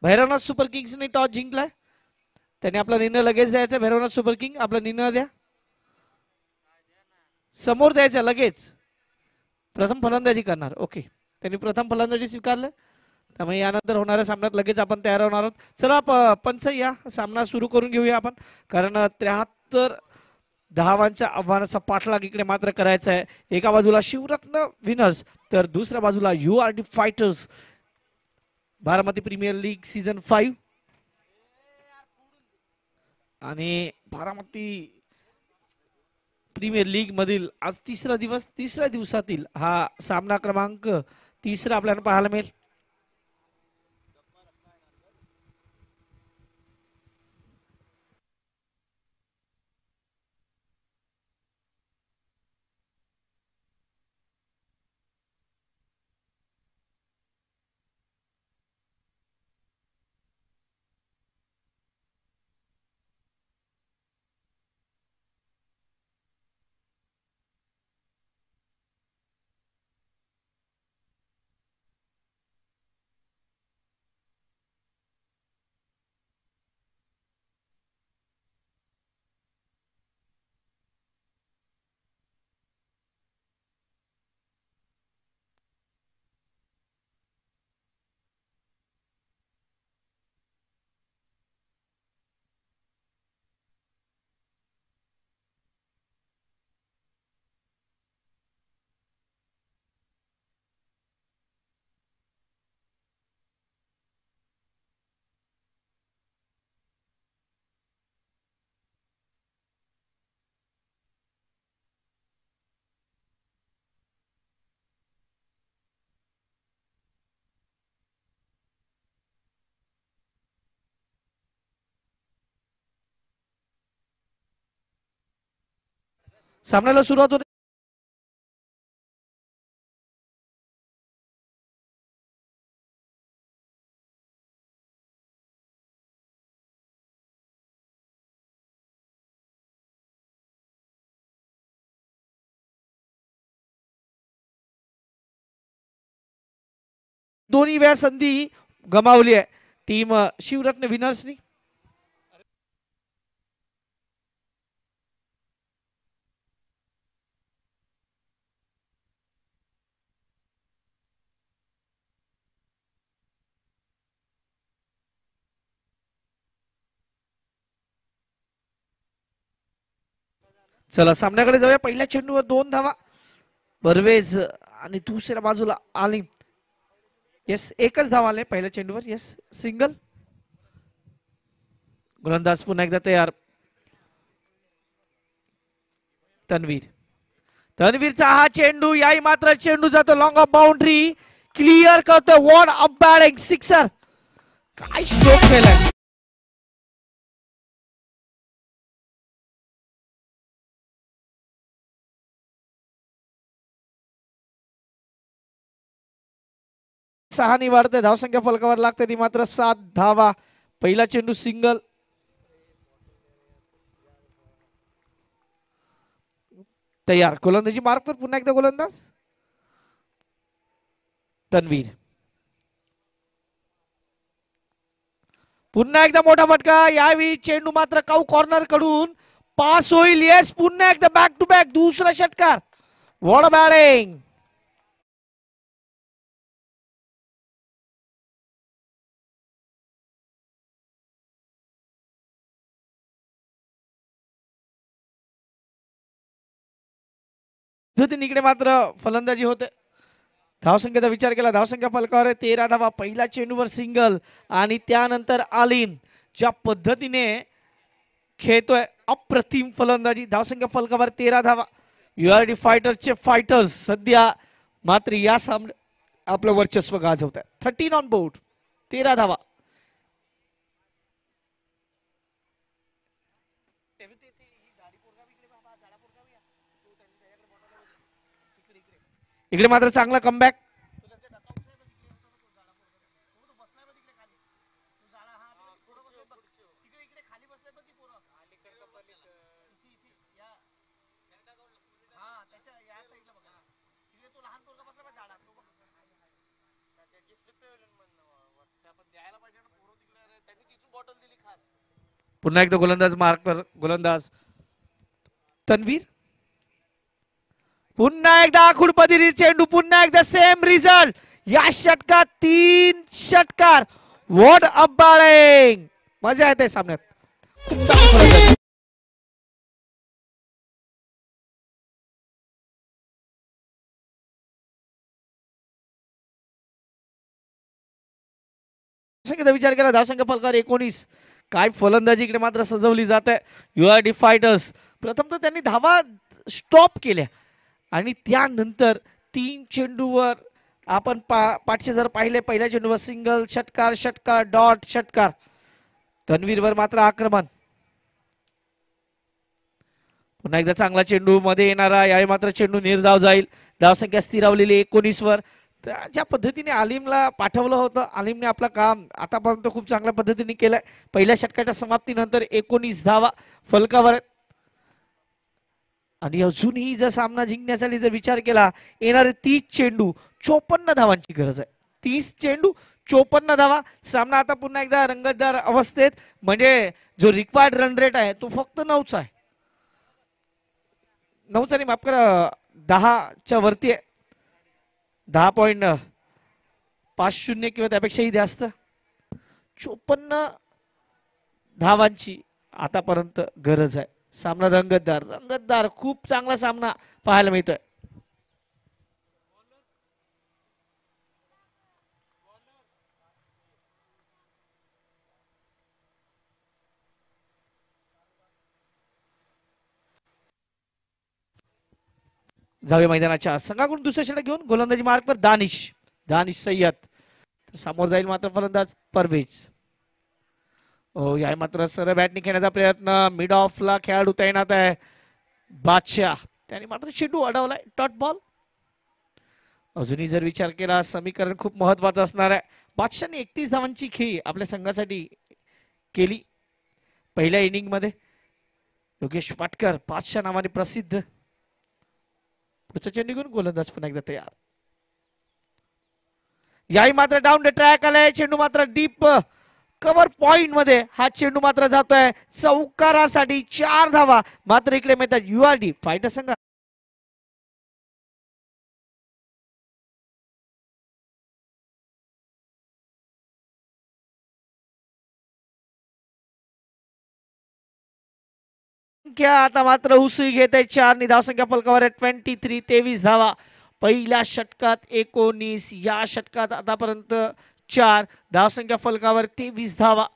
भैरवनाथ सुपर किंग्सने टॉस जिंकलाय. त्यांनी आपला निर्णय लगेच द्यायचा भैरवनाथ सुपर किंग आपला निर्णय द्या. समोर द्यायचा लगेच. प्रथम फलंदाजी करणार. ओके. त्यांनी प्रथम फलंदाजी स्वीकारलं. त्यामुळे यानंतर होणाऱ्या सामन्यात लगेच आपण तयार होणार आहोत. चला प- पंच या. सामना सुरू करून घेऊया आपण. कारण त्र्याहत्तर धावांच्या आव्हानाचा पाठलाग इकडे मात्र करायचा आहे. एका बाजूला शिवरत्न विनर्स तर दुसऱ्या बाजूला U R D fighters Baramati premier league season five. आणि बारामती प्रीमियर लीग मधील आज तिसरा दिवस तिसऱ्या दिवसातील हा सामना क्रमांक तिसरा आपल्याला पाहायला मिळेल. सामन्याला सुरुवात होते. दोन्ही वेळा संधी गमावली आहे. टीम शिवरत्न विनर्सनी. चला सामन्याकडे जाऊया. पहिल्या चेंडूवर दोन धावा. परवेज आणि दुसऱ्या बाजूला आलिम. येस एकच धावा आले पहिल्या चेंडूवर. येस सिंगल गोलंदाज पुन्हा एकदा तयार. तन्वीर. तन्वीरचा हा चेंडू याही मात्र चेंडू जातो लॉंग ऑफ बाउंड्री क्लिअर करतो. वॉन अप बॅटिंग सिक्सर काय शोक केलाय? सहा निवाडते धावसंख्या फलकावर लागते ती मात्र सात धावा. पहिला चेंडू सिंगल. तयार. गोलंदाजी मार्क तर पुन्हा एकदा गोलंदाज. तन्वीर. पुन्हा एकदा मोठा फटका. यावेळी चेंडू मात्र काऊ कॉर्नरकडून पास होईल. येस पुन्हा एकदा बॅक टू बॅक दुसरा षटकार. वॉड बॅटिंग पद्धतीने इकडे मात्र फलंदाजी होते. धावसंख्येचा विचार केला. धावसंख्या फलकावर आहे. तेरा धावा. पहिला चेंडूवर सिंगल. आणि त्यानंतर आलीन. ज्या पद्धतीने खेळतोय अप्रतिम फलंदाजी. धावसंख्या फलकावर तेरा धावा. यू आर डी फायटर्सचे फायटर्स सध्या मात्र या सामने आपलं वर्चस्व गाजवत आहे थर्टीन ऑन बोर्ड तेरा धावा. इकडे मात्र चांगला कमबॅक पुन्हा एकदा गोलंदाज मार्कर गोलंदाज. तन्वीर? पुन्हा एकदा आखूड चेंडू पुन्हा एकदा सेम रिझल्ट या षटकात तीन षटकार. वॉट अब्बाळेंग मजा येते सामन्यात. विचार केला धावसंख्या फलकार एकोणीस. काय फलंदाजी इकडे मात्र सजवली जात. आहे यू डी फायटर्स प्रथम तर त्यांनी धावा स्टॉप केल्या. आणि त्यानंतर तीन चेंडूवर आपण पा पाठचे जर पाहिले पहिल्या चेंडूवर सिंगल षटकार षटकार डॉट षटकार. तन्वीरवर मात्र आक्रमण. पुन्हा एकदा चांगला चेंडू मध्ये येणारा यावेळी मात्र चेंडू निर्धाव जाईल. धावसंख्या स्थिरावलेली एकोणीस वर ज्या पद्धतीने आलिमला पाठवलं होतं आलिमने आपलं काम आतापर्यंत खूप चांगल्या पद्धतीने केलंय. पहिल्या षटकाच्या समाप्तीनंतर एकोणीस धावा. फलकावर आहेत. आणि अजूनही जर सामना जिंकण्यासाठी जर विचार केला येणारे तीस चेंडू चोपन्न धावांची गरज आहे. तीस चेंडू चोपन्न धावा. सामना आता पुन्हा एकदा रंगतदार अवस्थेत. म्हणजे जो रिक्वायर्ड रन रेट आहे तो फक्त नऊचा आहे. नऊचा नाही माफ करा दहाच्या वरती आहे. दहा पॉईंट पाच शून्य किंवा त्यापेक्षाही जास्त. चोपन्न धावांची आतापर्यंत गरज आहे. सामना रंगतदार. रंगतदार खूप चांगला सामना पाहायला मिळतोय. जावे मैदानाच्या संघाकडून दुसऱ्या षटक घेऊन गोलंदाजी मार्गवर दानिश. दानिश सय्यद. समोर जाईल मात्र फलंदाज परवेज. हो याय मात्र सर बॅटने खेळण्याचा प्रयत्न. मिड ऑफला खेळाडू तैनात आहे. बादशाह. त्याने मात्र चेंडू अडवलाय. टॉट बॉल अजूनही जर विचार केला समीकरण खूप महत्वाचं असणार आहे. बादशाहने एकतीस धावांची खेळी आपल्या संघासाठी केली. पहिल्या इनिंगमध्ये योगेश पाटकर बादशाह नावाने प्रसिद्ध. पुढचा चेंडू गोलंदाज पण एकदा तयार. याही मात्र डाऊन द ट्रॅक आलाय. चेंडू मात्र डीप कव्हर पॉइंटमध्ये हा चेंडू मात्र जातोय. चौकारासाठी चार धावा. मात्र इकडे मिळतात युआरडी फायटर संघ. संख्या आता मात्र उसळी घेत. आहे चार नि धावसंख्या फलकावर आहे. ट्वेंटी थ्री तेवीस धावा. पहिल्या षटकात एकोणीस या षटकात आतापर्यंत चार धावसंख्या फलकावर तेवीस धावा.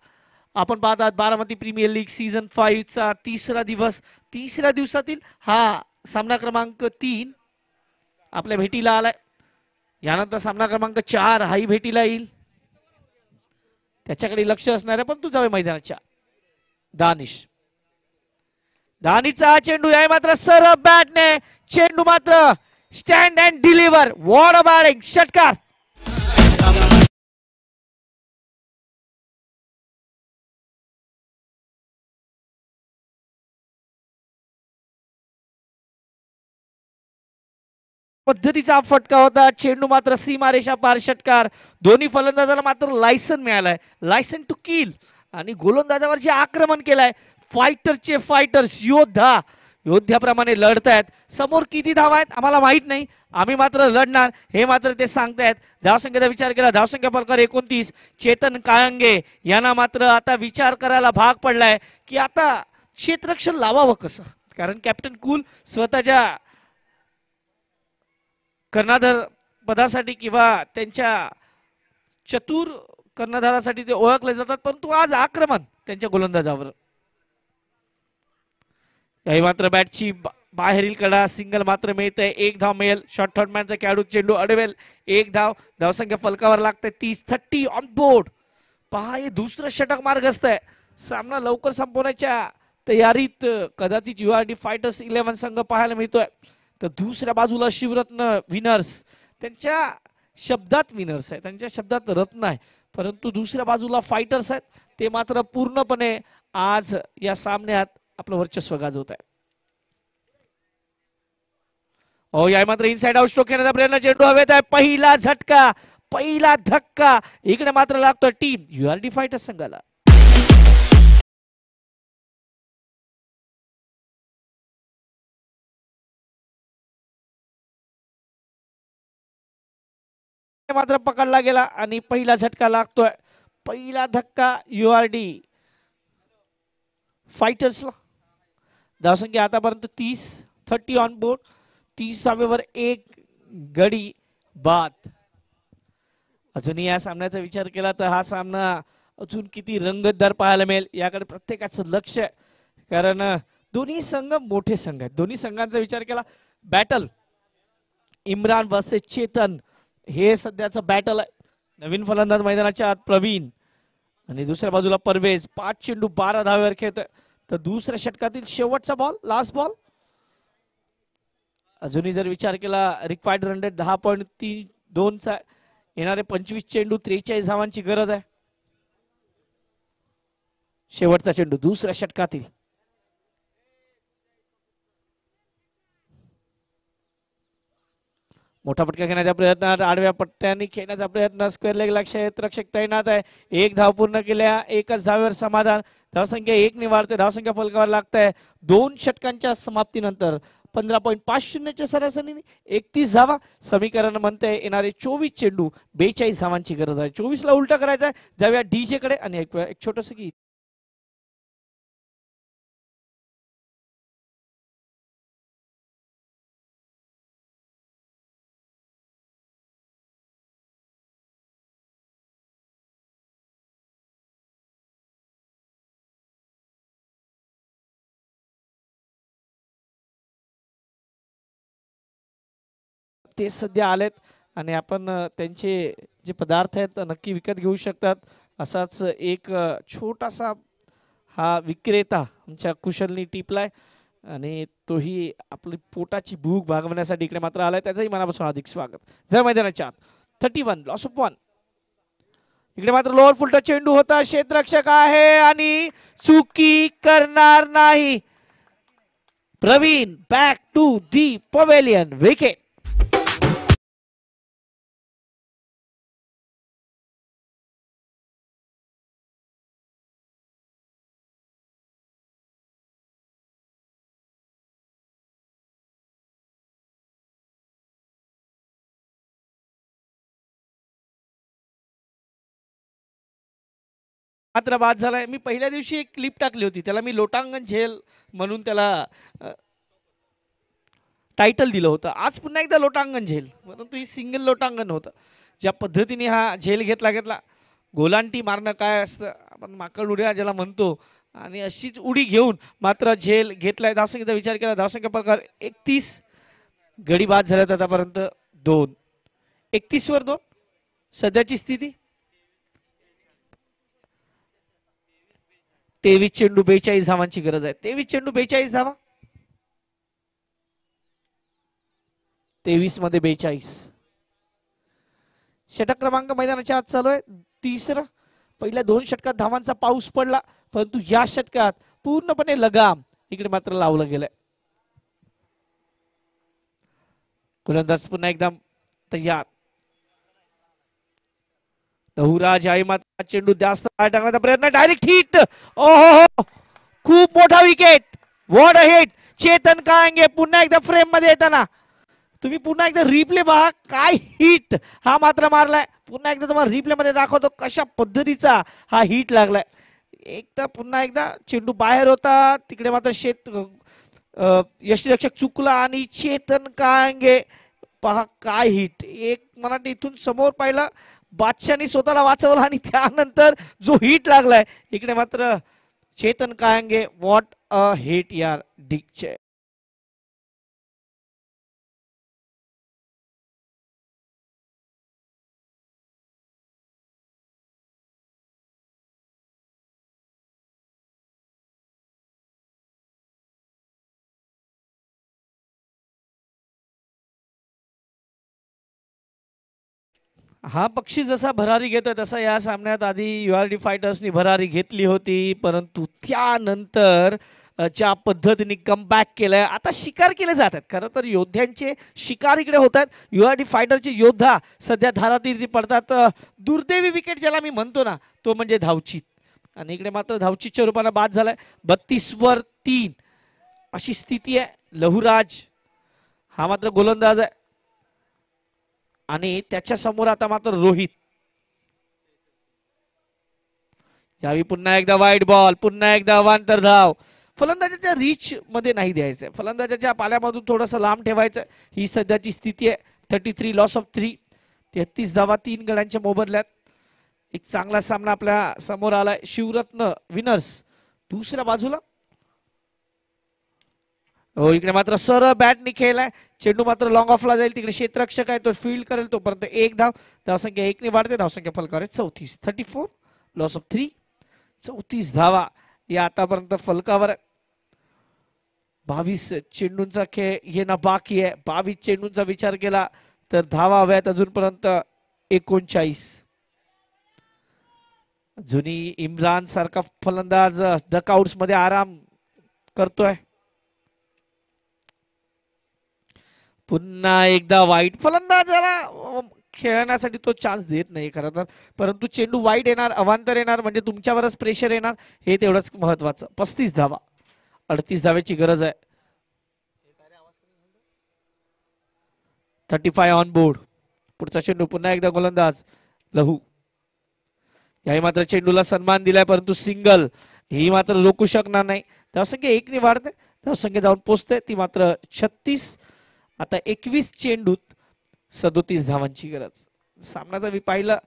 आपण पाहतात बारामती प्रीमियर लीग सीझन फाईव्हचा तिसरा दिवस. तिसऱ्या दिवसातील हा सामना क्रमांक तीन आपल्या भेटीला आलाय. यानंतर सामना क्रमांक चार हाही भेटीला येईल. त्याच्याकडे लक्ष असणार आहे पण तू जावे मैदानाच्या. दानिश. दानिशचा चेंडू आहे मात्र सरळ बॅटने चेंडू मात्र stand and deliver what batting षटकार. पद्धतीचा फटका होता. चेंडू मात्र सीमारेषा पार षटकार. दोन्ही फलंदाजाला मात्र लायसन मिळालंय. लायसन टू किल आणि गोलंदाजावर जे आक्रमण केलंय फायटरचे फायटर्स योद्धा. योद्ध्याप्रमाणे लढतायत. समोर किती धावा आहेत आम्हाला माहीत नाही. आम्ही मात्र लढणार हे मात्र ते सांगतायत. धावसंख्येचा विचार केला. धावसंख्या फलकर एकोणतीस. चेतन काळंगे यांना मात्र आता विचार करायला भाग पडलाय की आता क्षेत्ररक्षण लावावं कसं? कारण कॅप्टन कुल स्वतःच्या कर्णधार पदासाठी किंवा त्यांच्या चतुर कर्णधारासाठी ते ओळखले जातात परंतु आज आक्रमण त्यांच्या गोलंदाजावर. काही मात्र बॅटची बा- बाहेरील कडा सिंगल मात्र मिळते एक धाव मिळेल. शॉर्ट थॉटमॅनचा खेळाडू चेंडू अडवेल. एक धाव धावसंख्या फलकावर लागते. तीस थर्टी ऑन बोर्ड पहा हे दुसरं षटक मार्ग आहे सामना लवकर संपवण्याच्या तयारीत कदाचित URD R D fighters eleven संघ पाहायला मिळतोय. तर दुसऱ्या बाजूला शिवरत्न विनर्स. त्यांच्या शब्दात विनर्स आहे त्यांच्या शब्दात रत्न आहे. परंतु दुसऱ्या बाजूला फायटर्स आहेत. ते मात्र पूर्णपणे आज या सामन्यात आपलं वर्चस्व गाजवत आहे हो या मात्र इनसाइड आउट स्ट्रोक घेण्याचा प्रयत्न चेंडू हवेत आहे. पहिला झटका पहिला धक्का. इकडे मात्र लागतो team U R D fighters संघाला. मात्र पकडला गेला आणि पहिला झटका लागतोय. पहिला धक्का यू आर डी फायटर्सला धावसंख्या आतापर्यंत तीस थर्टी ऑन बोर्ड तीस धावेवर एक गडी बाद. अजूनही या सामन्याचा विचार केला तर हा सामना अजून किती रंगतदार पाहायला मिळेल याकडे प्रत्येकाचं लक्ष आहे. कारण दोन्ही संघ मोठे संघ आहेत. दोन्ही संघांचा विचार केला. Battle Imran versus Chetan. हे सध्याचं बॅटल आहे. नवीन फलंदाज मैदानाच्या आत प्रवीण. आणि दुसऱ्या बाजूला परवेज. पाच चेंडू बारा धाव्यावर खेळतोय. तर दुसऱ्या षटकातील शेवटचा बॉल लास्ट बॉल अजूनही जर विचार केला रिक्वायर्ड रन रेट दहा पॉईंट तीन दोनचा येणारे पंचवीस चेंडू त्रेचाळीस धावांची गरज आहे. शेवटचा चेंडू दुसऱ्या षटकातील. मोठा फटका खेळण्याच्या प्रयत्नात आडव्या पट्ट्याने खेळण्याचा प्रयत्न स्क्वेअर लेग लक्ष रक्षक तैनात आहे. एक धाव पूर्ण केल्या एकच धावेवर समाधान. धावसंख्या एक निवारते धावसंख्या फलकावर लागत आहे दोन षटकांच्या समाप्तीनंतर पंधरा पॉईंट पाच शून्यच्या सरासरीने एकतीस धावा. समीकरण म्हणते येणारे चोवीस चेंडू बेचाळीस धावांची गरज आहे. चोवीसला उलटा करायचा आहे जाऊया डी कडे आणि एक एक छोटस गीत. ते सध्या आलेत आणि आपण त्यांचे जे पदार्थ आहेत नक्की विकत घेऊ शकतात. असाच एक छोटासा हा विक्रेता आमच्या कुशलनी टिपलाय आणि तोही आपली पोटाची भूक भागवण्यासाठी इकडे मात्र आलाय. त्याचंही मनापासून अधिक स्वागत. जय मैदानाच्या thirty one loss of one इकडे मात्र लोअर फुलटा चेंडू होता. क्षेत्ररक्षक आहे आणि चुकी करणार नाही. Pravin back to the pavilion wicket मात्र बाद झाला आहे मी पहिल्या दिवशी एक क्लिप टाकली होती. त्याला मी लोटांगण झेल म्हणून त्याला टायटल दिलं होतं. आज पुन्हा एकदा लोटांगण झेल. परंतु ही सिंगल लोटांगण होतं. ज्या पद्धतीने हा झेल घेतला घेतला गोलांटी मारणं काय असतं? आपण माकड उड्या ज्याला म्हणतो आणि अशीच उडी घेऊन मात्र झेल घेतलाय. धावसंख्येचा विचार केला. धावसंख्या प्रकार एकतीस गडी बाद झाल्यात आतापर्यंत दोन. एकतीसवर दोन? सध्याची स्थिती? तेवीस चेंडू बेचाळीस धावांची गरज आहे. तेवीस चेंडू बेचाळीस धावा. तेवीसमध्ये बेचाळीस. षटक क्रमांक मैदानाच्या आत चालू आहे. तिसरा पहिल्या दोन षटकात धावांचा पाऊस पडला परंतु या षटकात पूर्णपणे लगाम इकडे मात्र लावलं गेलंय. गोलंदाज पुन्हा एकदा तयार. लहुराज आई मात्र चेंडू जास्त पाय टाकण्याचा प्रयत्न डायरेक्ट हिट ओहो खूप मोठा wicket what a hit Chetan Kange पुन्हा एकदा फ्रेममध्ये येताना. तुम्ही पुन्हा एकदा रिप्ले पहा काय हिट हा मात्र मारलाय. पुन्हा एकदा तुम्हाला रिप्ले मध्ये दाखवतो कशा पद्धतीचा हा हिट लागलाय. एकदा पुन्हा एकदा चेंडू बाहेर होता. तिकडे मात्र शेत अ, यष्टीरक्षक चुकला आणि चेतन कांगे. पहा काय हिट एक मराठी इथून समोर पाहिलं. बादशाने स्वतःला वाचवलं आणि त्यानंतर जो हिट लागलाय इकडे मात्र Chetan Kayange what a hit यार डिकचे हा पक्षी जसा भरारी घेतोय तसा या सामन्यात आधी यू आर डी फायटर्सनी भरारी घेतली होती परंतु त्यानंतर च्या पद्धतीने कमबॅक केलंय. आता शिकार केले जात आहेत खरं तर योद्ध्यांचे शिकार इकडे होत आहेत यू आर डी फायटरचे योद्धा सध्या धारातीर्थी पडतात. दुर्दैवी विकेट ज्याला मी म्हणतो ना तो म्हणजे धावचीत. आणि इकडे मात्र धावचीतच्या रूपानं बाद झालाय. बत्तीसवर तीन अशी स्थिती आहे. लहुराज हा मात्र गोलंदाज आहे. आणि त्याच्यासमोर आता मात्र रोहित. यावेळी पुन्हा एकदा वाईट बॉल पुन्हा एकदा अवांतर धाव फलंदाजाच्या रीच मध्ये नाही द्यायचंय. फलंदाजाच्या पाल्यामधून थोडंसं लांब ठेवायचं. ही सध्याची स्थिती आहे. Thirty three loss of three तेहतीस धावा तीन गड्यांच्या मोबदल्यात. एक चांगला सामना आपल्यासमोर आलाय. शिवरत्न विनर्स दुसऱ्या बाजूला हो इकडे मात्र सर बॅटनी खेळलाय चेंडू मात्र लॉंग ऑफला जाईल. तिकडे क्षेत्ररक्षक आहे तो फील्ड करेल तोपर्यंत एक धाव. धावसंख्या एकने वाढते. धावसंख्या फलकावर आहे चौतीस. Thirty four loss of three चौतीस धावा या आतापर्यंत फलकावर. बावीस चेंडूंचा खेळ येणं बाकी आहे. बावीस चेंडूंचा विचार केला तर धावा हव्यात अजूनपर्यंत एकोणचाळीस. जुनी इम्रान सारखा फलंदाज डकआउट्समध्ये आराम करतोय. पुन्हा एकदा वाईट फलंदाजाला खेळण्यासाठी तो चान्स देत नाही खरं तर. परंतु चेंडू वाईट येणार अवांतर येणार म्हणजे तुमच्यावरच प्रेशर येणार हे तेवढंच महत्वाचं. पस्तीस धावा. अडतीस धाव्याची गरज आहे. थर्टी फाय ऑन बोर्ड पुढचा चेंडू पुन्हा एकदा गोलंदाज. लहू. याही मात्र चेंडूला सन्मान दिलाय परंतु सिंगल ही मात्र रोखू शकणार नाही. धावसंख्या एकने वाढते. धावसंख्या जाऊन पोचते. ती मात्र छत्तीस. आता एकवीस चेंडूत सदोतीस धावांची गरज. सामना मी पाहिलं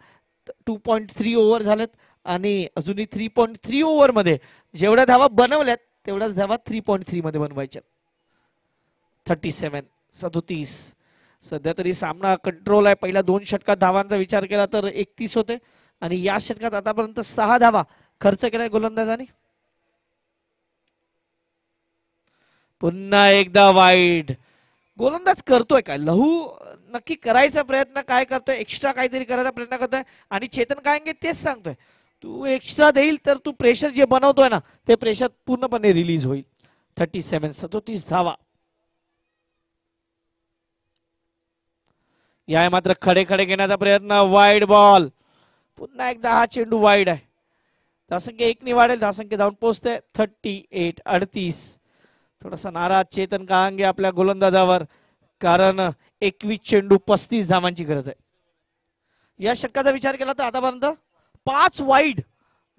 टू पॉईंट थ्री ओव्हर झालेत आणि अजूनही थ्री पॉईंट थ्री ओव्हरमध्ये जेवढ्या धावा बनवल्यात तेवढ्याच धावा थ्री पॉईंट थ्री मध्ये बनवायच्या थर्टी सेवन सदोतीस. सध्या तरी सामना कंट्रोल आहे. पहिल्या दोन षटकात धावांचा विचार केला तर एकतीस होते आणि या षटकात आतापर्यंत सहा धावा खर्च केलाय गोलंदाजाने. पुन्हा एकदा वाईट गोलंदाज करतोय काय? लहू नक्की करायचा प्रयत्न काय करतोय? एक्स्ट्रा काहीतरी करायचा प्रयत्न करतोय आणि चेतन कायंगे तेच सांगतोय तू एक्स्ट्रा देईल तर तू प्रेशर जे बनवतोय ना ते प्रेशर पूर्णपणे रिलीज होईल. थर्टी सेव्हन सदोतीस धावा. या मात्र खडे खडे घेण्याचा प्रयत्न. वाईड बॉल पुन्हा एकदा हा चेंडू वाईड आहे. धावसंख्या एकने वाढेल धावसंख्या जाऊन पोहोचते. थर्टी एट अडतीस. थोडासा नाराज चेतन कांगे आपल्या गोलंदाजावर? कारण एकवीस चेंडू पस्तीस धावांची गरज आहे. या षटकाचा विचार केला तर आतापर्यंत पाच वाईड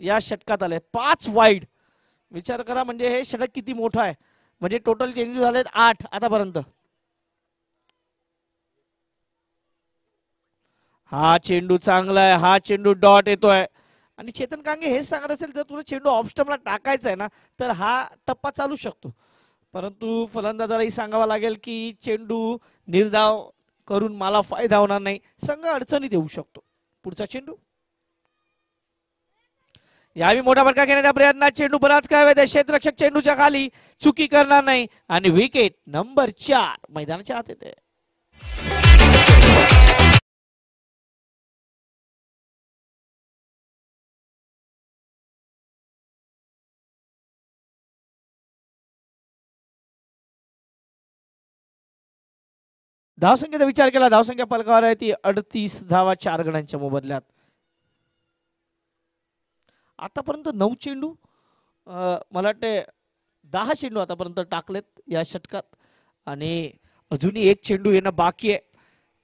या षटकात आले पाच वाईड विचार करा म्हणजे हे षटक किती मोठं आहे? म्हणजे टोटल चेंडू झालेत आठ आतापर्यंत. हा चेंडू चांगला आहे. हा चेंडू डॉट येतोय. आणि चेतन कांगे हेच सांगत असेल जर तुला चेंडू ऑफ टाकायचा आहे ना तर हा टप्पा चालू शकतो. परंतु फलंदाजालाही सांगावं लागेल की चेंडू निर्धाव करून मला फायदा होणार नाही. संघ अडचणीत येऊ शकतो. पुढचा चेंडू. यावेळी मोठा फटका घेण्याचा प्रयत्नात चेंडू बराच काय वेळ क्षेत्ररक्षक चेंडूच्या खाली चुकी करणार नाही. आणि विकेट नंबर चार मैदानाच्या आत येते. धावसंख्येचा विचार केला धावसंख्या पलकावर आहे ती अडतीस धावा चार गणांच्या मोबदल्यात. आतापर्यंत नऊ चेंडू मला वाटते दहा चेंडू आतापर्यंत टाकलेत या षटकात. आणि अजूनही एक चेंडू येणं बाकी आहे.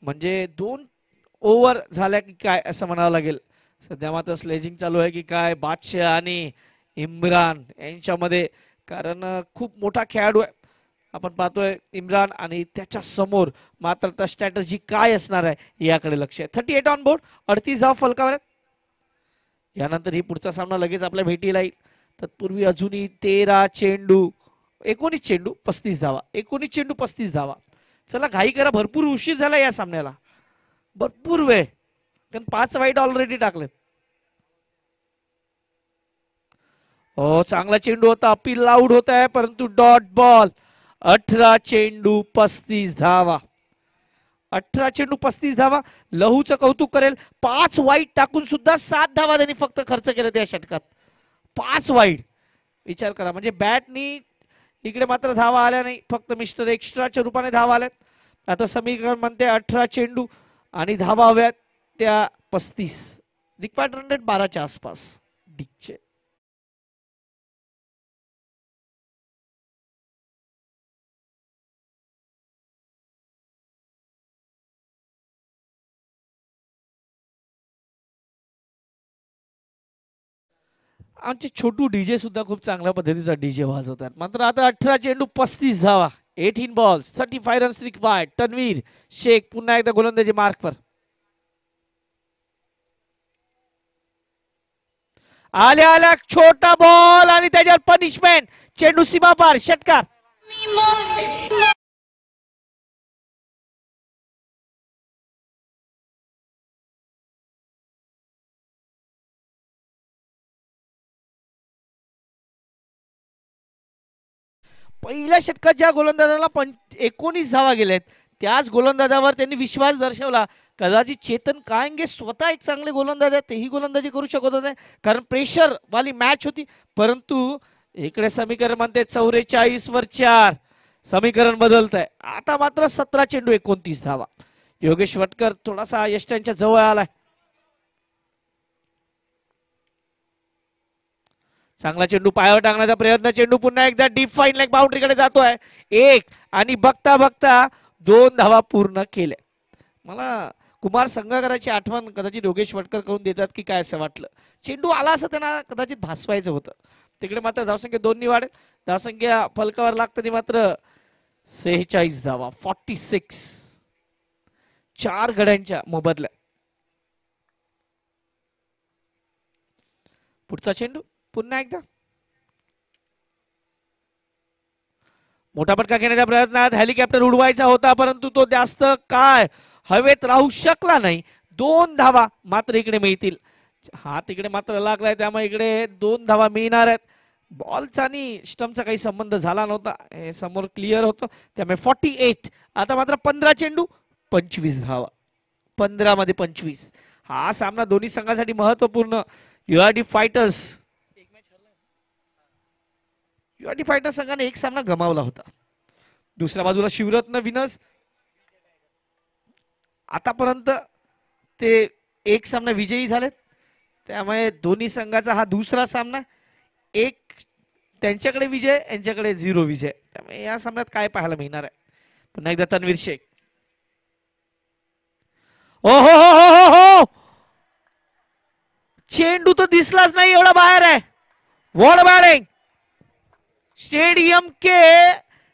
म्हणजे दोन ओव्हर झाल्या की काय असं म्हणावं लागेल. सध्या मात्र स्लेजिंग चालू आहे की काय? बादशाह आणि इम्रान यांच्यामध्ये कारण खूप मोठा खेळाडू आहे. आपण पाहतोय इम्रान आणि त्याच्यासमोर मात्र त्या स्ट्रॅटर्जी काय असणार आहे याकडे लक्ष आहे. थर्टी एट ऑन बोर्ड अडतीस धाव फलकावर आहेत. यानंतर ही पुढचा सामना लगेच आपल्या भेटीला येईल. तत्पूर्वी अजूनही तेरा चेंडू एकोणीस चेंडू पस्तीस धावा. एकोणीस चेंडू पस्तीस धावा. चला घाई करा भरपूर उशीर झाला या सामन्याला. भरपूर वेळ. कारण पाच वाईट ऑलरेडी टाकलेत. हो चांगला चेंडू होता. अपील लाऊड होत आहे परंतु डॉट बॉल अठरा चेंडू पस्तीस धावा. अठरा चेंडू पस्तीस धावा. लहूचं कौतुक करेल. पाच वाईट टाकून सुद्धा सात धावा त्यांनी फक्त खर्च केला त्या षटकात. पाच वाईट विचार करा. म्हणजे बॅटनी इकडे मात्र धावा आल्या नाही. फक्त मिस्टर एक्स्ट्राच्या रूपाने धावा आल्यात. आता समीकरण म्हणते अठरा चेंडू आणि धावा हव्यात त्या पस्तीस. दिग्पाट रन रेट बाराच्या आसपास. डिकचे आमचे छोटू डीजे सुद्धा खूप चांगल्या पद्धतीचा डीजे वाजवतात. मात्र आता अठरा चेंडू पस्तीस धावा. Eighteen balls thirty five runs required Tanvir Shaikh पुन्हा एकदा गोलंदाजी मार्कवर आल्या आल्या छोटा बॉल आणि त्याच्यावर पनिशमेंट चेंडू सीमा पार षटकार. पहिल्या षटकात ज्या गोलंदाजाला पण एकोणीस धावा गेल्यात त्याच गोलंदाजावर त्यांनी विश्वास दर्शवला. कदाचित चेतन कायंगे स्वतः एक चांगले गोलंदाज आहेत तेही गोलंदाजी करू शकत होते. कारण प्रेशरवाली मॅच होती. परंतु इकडे समीकरण म्हणते चौवेचाळीस वर चार. समीकरण बदलत आहे आता मात्र सतरा चेंडू एकोणतीस धावा. योगेश वटकर थोडासा यष्ट्यांच्या जवळ आलाय. चांगला चेंडू पायावर टाकण्याचा प्रयत्न चेंडू पुन्हा एकदा डीप फाईन लाईक बाउंड्रीकडे जातोय. एक आणि बघता बघता दोन धावा पूर्ण केल्या. मला कुमार संघाकराची आठवण कदाचित योगेश वटकर करून देतात की काय असं वाटलं. चेंडू आला असं त्यांना कदाचित भासवायचं होतं. तिकडे मात्र धावसंख्या दोन वाढेल. धावसंख्या फलकावर लागताना मात्र सेहेचाळीस धावा फॉर्टी सिक्स चार गड्यांच्या मोबदल्या पुढचा चेंडू. पुन्हा एकदा. मोठा फटका घेण्याच्या प्रयत्नात हेलिकॉप्टर उडवायचा होता परंतु तो जास्त काय हवेत राहू शकला नाही. दोन धावा मात्र इकडे मिळतील. हा तिकडे मात्र लागलाय त्यामुळे इकडे दोन धावा मिळणार आहेत. बॉलचा आणि स्टम्पचा काही संबंध झाला नव्हता. हे समोर क्लिअर होतं. त्यामुळे फॉर्टी एट आता मात्र पंधरा चेंडू पंचवीस धावा. पंधरामध्ये पंचवीस. हा सामना दोन्ही संघासाठी महत्त्वपूर्ण युआरडी फायटर्स युआरडी फायटर्स संघाने एक सामना गमावला होता. दुसऱ्या बाजूला शिवरत्न विनस. आतापर्यंत ते एक सामना विजयी झालेत. त्यामुळे दोन्ही संघाचा हा दुसरा सामना. एक त्यांच्याकडे विजय यांच्याकडे झिरो विजय. त्यामुळे या सामन्यात काय पाहायला मिळणार आहे? पुन्हा एकदा तन्वीर शेख. ओ हो हो हो हो हो! चेंडू तर दिसलाच नाही एवढा बाहेर आहे. What batting. स्टेडियम के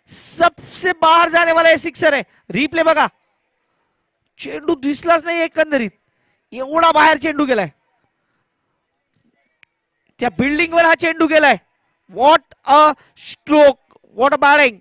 सबसे बाहर जाने वाला हे सिक्सर आहे रिप्ले बघा. चेंडू दिसलाच नाही एकंदरीत. एवढा बाहेर चेंडू गेलाय. त्या बिल्डिंग वर हा चेंडू गेलाय. What a stroke what a batting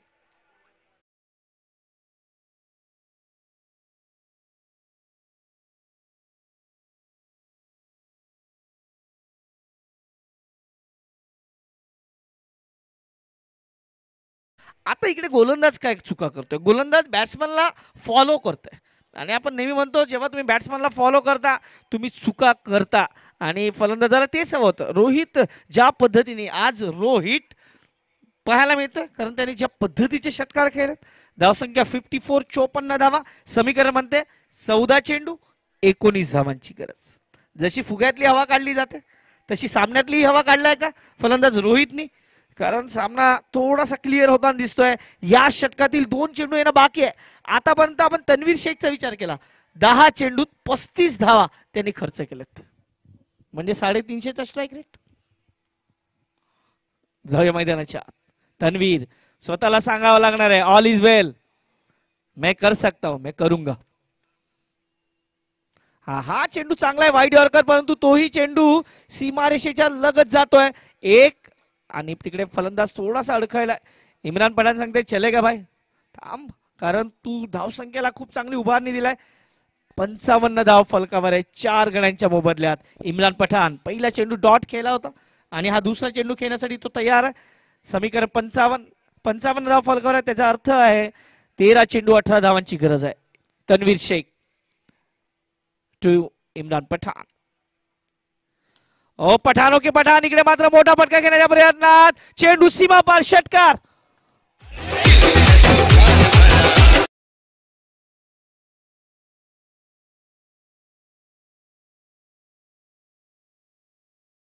आता इकडे गोलंदाज काय चुका करतोय? गोलंदाज बॅट्समनला फॉलो करतोय. आणि आपण नेहमी म्हणतो जेव्हा तुम्ही बॅट्समनला फॉलो करता तुम्ही चुका करता. आणि फलंदाजाला तेच हवं होतं. रोहित ज्या पद्धतीने आज रोहित पाहायला मिळतं कारण त्यांनी ज्या पद्धतीचे षटकार खेळले धावसंख्या फिफ्टी फोर चोपन्न धावा. समीकरण म्हणते चौदा चेंडू एकोणीस धावांची गरज. जशी फुग्यातली हवा काढली जाते तशी सामन्यातली हवा काढलाय का? फलंदाज रोहितनी. कारण सामना थोडासा क्लिअर होताना दिसतोय. या षटकातील दोन चेंडू येणं बाकी आहे. आतापर्यंत आपण तन्वीर शेखचा विचार केला. दहा चेंडूत पस्तीस धावा त्यांनी खर्च केलेत. म्हणजे साडेतीनशेचा स्ट्राईक रेट जाऊया मैदानाच्या. तन्वीर स्वतःला सांगावं लागणार आहे. ऑल इज वेल मैं कर सकता हूं. मैं करूंगा. हा हा चेंडू चांगला आहे. वाईट वर्कर परंतु तोही चेंडू सीमारेषेच्या लगत जातोय. एक आणि तिकडे फलंदाज थोडासा अडखळला इम्रान पठाण सांगते चले चलेगा भाई. थांब कारण तू धावसंख्येला खूप चांगली उभारणी दिलाय. पंचावन्न धाव फलकावर आहे चार गण्यांच्या मोबदल्यात. इम्रान पठाण पहिला चेंडू डॉट खेळला होता आणि हा दुसरा चेंडू खेळण्यासाठी तो तयार आहे. समीकरण पंचावन्न पंचावन्न धाव फलकावर आहे त्याचा अर्थ आहे तेरा चेंडू अठरा धावांची गरज आहे. तन्वीर शेख टू इम्रान पठाण. ओ पठाणो की पठाण इकडे मात्र मोठा फटका घेण्याच्या प्रयत्नात. चेंडू सीमा पार षटकार.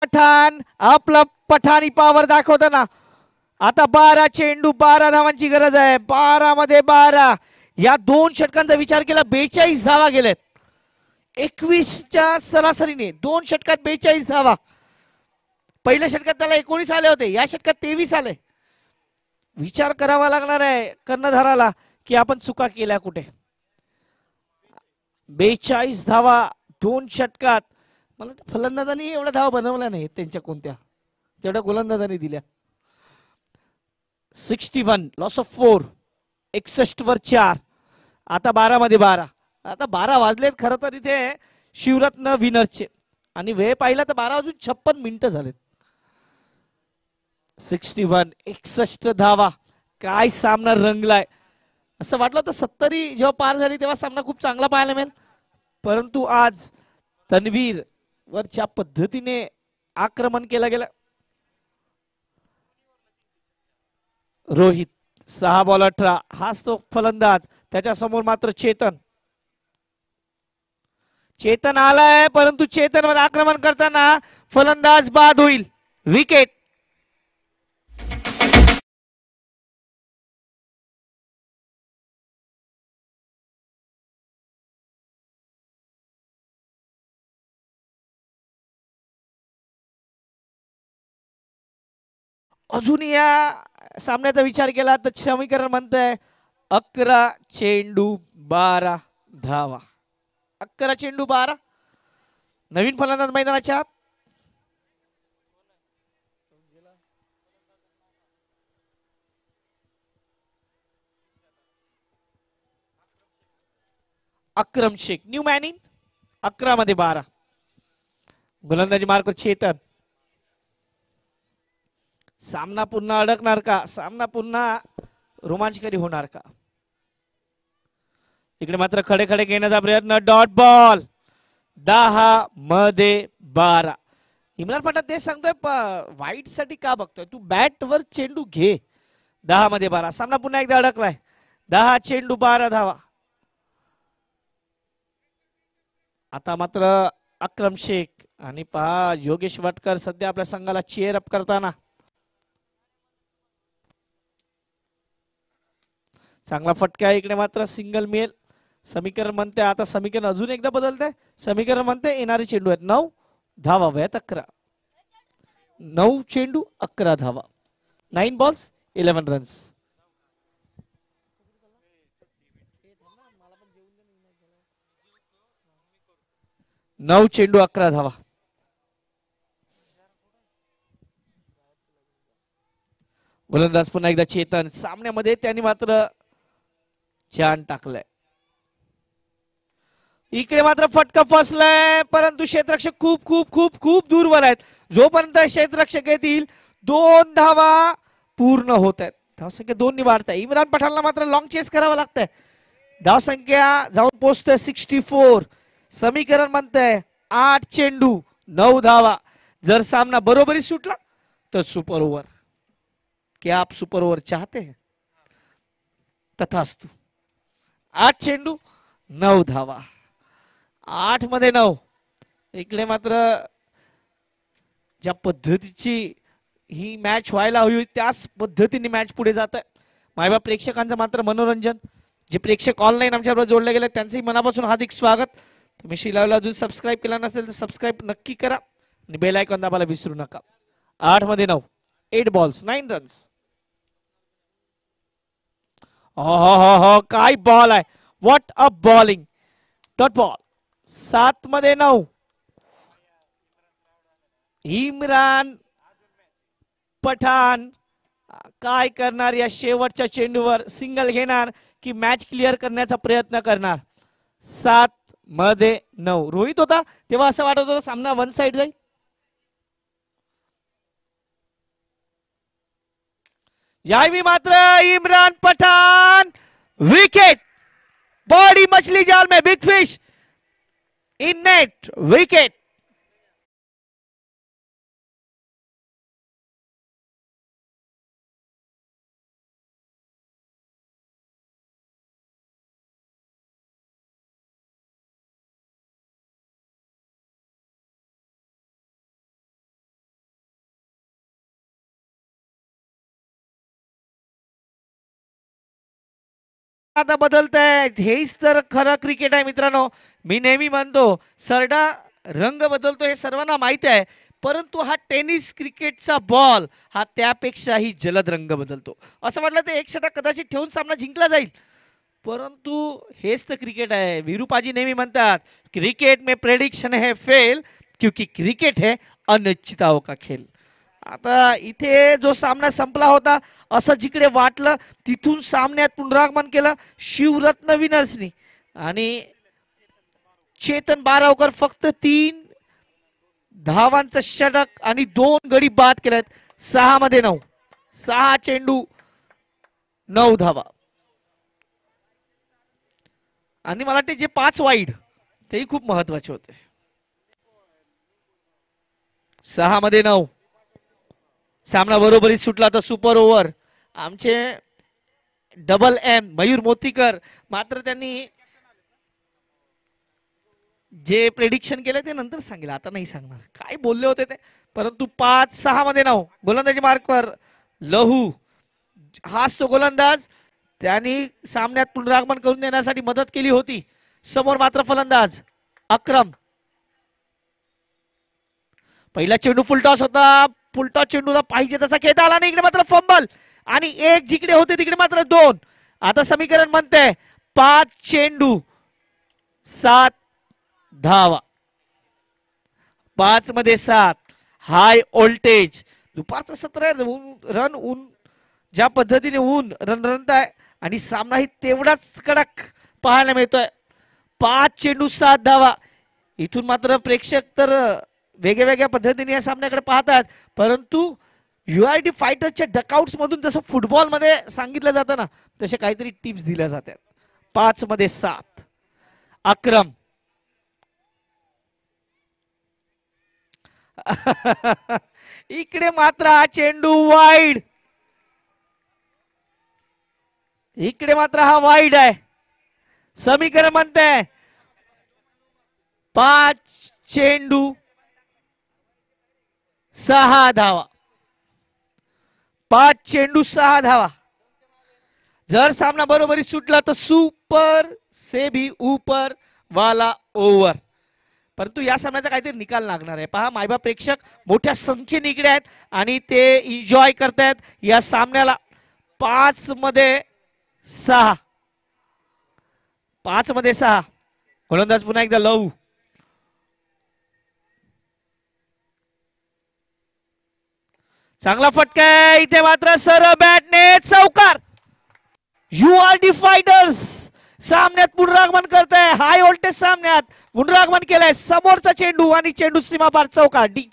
पठाण आपला पठाणी पावर दाखवताना. आता बारा चेंडू बारा धावांची गरज आहे. बारा मध्ये बारा. या दोन षटकांचा विचार केला बेचाळीस धावा गेलेत. एकवीसच्या सरासरीने दोन षटकात बेचाळीस धावा. पहिल्या षटकात त्याला एकोणीस आले होते या षटकात तेवीस आले. विचार करावा लागणार आहे कर्णधाराला की आपण चुका केल्या कुठे? बेचाळीस धावा दोन षटकात. मला फलंदाजांनी एवढ्या धावा बनवल्या नाहीत त्यांच्या कोणत्या. तेवढ्या गोलंदाजांनी दिल्या. Sixty one loss of four एकसष्ट वर चार. आता बारा मध्ये बारा. आता बारा वाजलेत खरं तर इथे शिवरत्न विनरचे आणि वेळ पाहिला तर बारा वाजून छप्पन मिनिटं झालेत. सिक्स्टी वन एकसष्ट धावा. काय सामना रंगलाय. असं वाटलं तर सत्तरी जेव्हा पार झाली तेव्हा सामना खूप चांगला पाहायला मिळेल. परंतु आज तन्वीर वर ज्या पद्धतीने आक्रमण केलं गेलं. रोहित सहा बॉल अठरा हाच तो फलंदाज. त्याच्यासमोर मात्र चेतन. चेतन आलाय परंतु चेतनवर आक्रमण करताना फलंदाज बाद होईल. विकेट अजून या सामन्याचा विचार केला तर समीकरण म्हणतंय अकरा चेंडू बारा धावा. अकरा चेंडू बारा. नवीन फलंदाज मैदानाच्या आत. Akram Shaikh new man in अकरा मध्ये बारा. गोलंदाजी मार्क चेतन. सामना पुन्हा अडकणार का? सामना पुन्हा रोमांचकारी होणार का? इकडे मात्र खडे खडे घेण्याचा प्रयत्न. डॉट बॉल दहा मध्ये बारा. इम्रान पठाण तेच सांगतोय वाईटसाठी का बघतोय? तू बॅट वर चेंडू घे. दहा मध्ये बारा. सामना पुन्हा एकदा अडकलाय. दहा चेंडू बारा धावा. आता मात्र अक्रम शेख आणि पहा योगेश वाटकर सध्या आपल्या संघाला चेअर अप करताना. चांगला फटका इकडे मात्र सिंगल मिळेल. समीकरण म्हणते आता समीकरण अजून एकदा बदलते. समीकरण म्हणते येणारे चेंडू आहेत नऊ धावा वयात अकरा. नऊ चेंडू अकरा धावा. नाईन बॉल्स इलेव्हन रन्स नऊ चेंडू अकरा धावा. गोलंदाज पुन्हा एकदा चेतन. सामन्यामध्ये त्यांनी मात्र छान टाकलंय. इकडे मात्र फटका फसलाय. परंतु क्षेत्ररक्षक खूप खूप खूप खूप दूरवर आहेत. जोपर्यंत क्षेत्ररक्षक येतील दोन धावा पूर्ण होत आहेत. धावसंख्या दोन निवाडत आहे. इम्रान पठाणला मात्र लॉंग चेस करावं लागतंय. धावसंख्या जाऊन पोचतोय सिक्स्टी फोर समीकरण म्हणतंय आठ चेंडू नऊ धावा. जर सामना बरोबरी सुटला तर सुपर ओव्हर क्या आप सुपर ओव्हर चाहते हैं? तथास्तु. आठ चेंडू नऊ धावा. आठमध्ये नऊ. इकडे मात्र ज्या पद्धतीची ही मॅच व्हायला हवी त्याच पद्धतीने मॅच पुढे जात आहे मायबा प्रेक्षकांचं मात्र मनोरंजन. जे प्रेक्षक ऑनलाईन आमच्याबरोबर जोडले गेले त्यांचंही मनापासून हार्दिक स्वागत. तुम्ही शिलावला अजून सबस्क्राईब केला नसेल तर सबस्क्राईब नक्की करा. आणि बेल आयकॉन दाबायला विसरू नका. आठमध्ये नऊ. एट बॉल्स नाईन रन्स हो हो हो हो काय बॉल आहे. What a bowling dot ball सात मध्ये नऊ. इम्रान पठाण काय करणार या शेवटच्या चेंडूवर? सिंगल घेणार की मॅच क्लिअर करण्याचा प्रयत्न करणार? सात मध्ये नऊ. रोहित होता तेव्हा असं वाटत होतं सामना वन साइड जाईल. यावी मात्र इम्रान पठाण. विकेट बॉडी मछली जाल में big fish Innate wicked. wicket आता बदलत आहे हेच तर खरं क्रिकेट आहे मित्रांनो. मी नेहमी म्हणतो सरडा रंग बदलतो हे सर्वांना माहीत आहे. परंतु हा टेनिस क्रिकेटचा बॉल हा त्यापेक्षाही जलद रंग बदलतो. असं म्हटलं ते एक षटक कदाचित ठेवून सामना जिंकला जाईल. परंतु हेच तर क्रिकेट आहे. विरूपाजी नेहमी म्हणतात क्रिकेट में प्रेडिक्शन है फेल क्योंकि क्रिकेट है अनिश्चिताओं का खेळ आता इथे जो सामना संपला होता असं जिकडे वाटलं तिथून सामन्यात पुनरागमन केलं शिवरत्न विनर्सनी. आणि चेतन बारावकर फक्त तीन धावांचं षटक आणि दोन गडी बाद केल्यात सहा मध्ये नऊ. सहा चेंडू नऊ धावा. आणि मला वाटते जे पाच वाईड तेही खूप महत्त्वाचे होते. सहा मध्ये नऊ. सामना बरोबरीत सुटला तर सुपर ओव्हर आमचे डबल एम मयूर मोतीकर मात्र त्यांनी जे प्रेडिक्शन केलं ते नंतर सांगेल आता नाही सांगणार. काय बोलले होते ते? परंतु पाच सहा मध्ये नाव. गोलंदाजी मार्कवर लहू. हाच तो गोलंदाज. त्यांनी सामन्यात पुनरागमन करून देण्यासाठी मदत केली होती. समोर मात्र फलंदाज. अक्रम. पहिला चेंडू फुलटॉस होता. पुलटा चेंडूला पाहिजे तसा खेळता आला नाही इकडे मात्र फंबल आणि एक जिकडे होते तिकडे मात्र दोन. आता समीकरण म्हणते पाच चेंडू सात धावा. पाच मध्ये सात. High voltage. दुपारचं सत्र रन ऊन. ज्या पद्धतीने ऊन रन रनत आहे आणि सामनाही तेवढाच कडक पाहायला मिळतोय. पाच चेंडू सात धावा. इथून मात्र प्रेक्षक तर वेगळ्या वेगळ्या पद्धतीने या सामन्याकडे पाहतात. परंतु यू आय टी फायटर्सच्या डकआउट्समधून जसं फुटबॉलमध्ये सांगितलं जातं ना तसे काहीतरी टिप्स दिल्या जातात पाच मध्ये सात. अक्रम. इकडे मात्र हा चेंडू वाईड इकडे मात्र हा वाईड आहे. समीकरण म्हणते पाच चेंडू सहा धावा. पाच चेंडू सहा धावा. जर सामना बरोबरी सुटला तर सुपर से भी ऊपर वाला ओव्हर. परंतु या सामन्याचा काहीतरी निकाल लागणार आहे. पहा मायबा प्रेक्षक मोठ्या संख्येने इकडे आहेत आणि ते एन्जॉय करतायत. या सामन्याला पाच मध्ये सहा. पाच मध्ये सहा. गोलंदाज पुन्हा एकदा लवू. चांगला फटका आहे. इथे मात्र सर बॅटने चौकार. यू आर डी फायटर्स सामन्यात पुनरागमन करत आहे हाय व्होल्टेज सामन्यात पुनरागमन केलंय. समोरचा चेंडू आणि चेंडू सीमापार चौकार. डी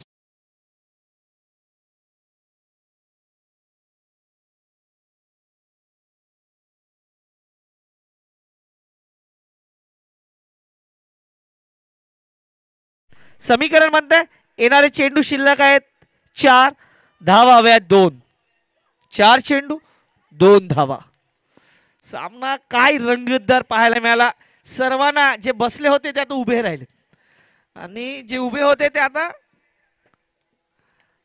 समीकरण म्हणतंय. येणारे चेंडू शिल्लक आहेत. चार. धावाव्यात दोन. चार चेंडू दोन धावा. सामना काय रंगतदार पाहायला मिळाला. सर्वांना जे बसले होते ते आता उभे राहिले. आणि जे उभे होते ते आता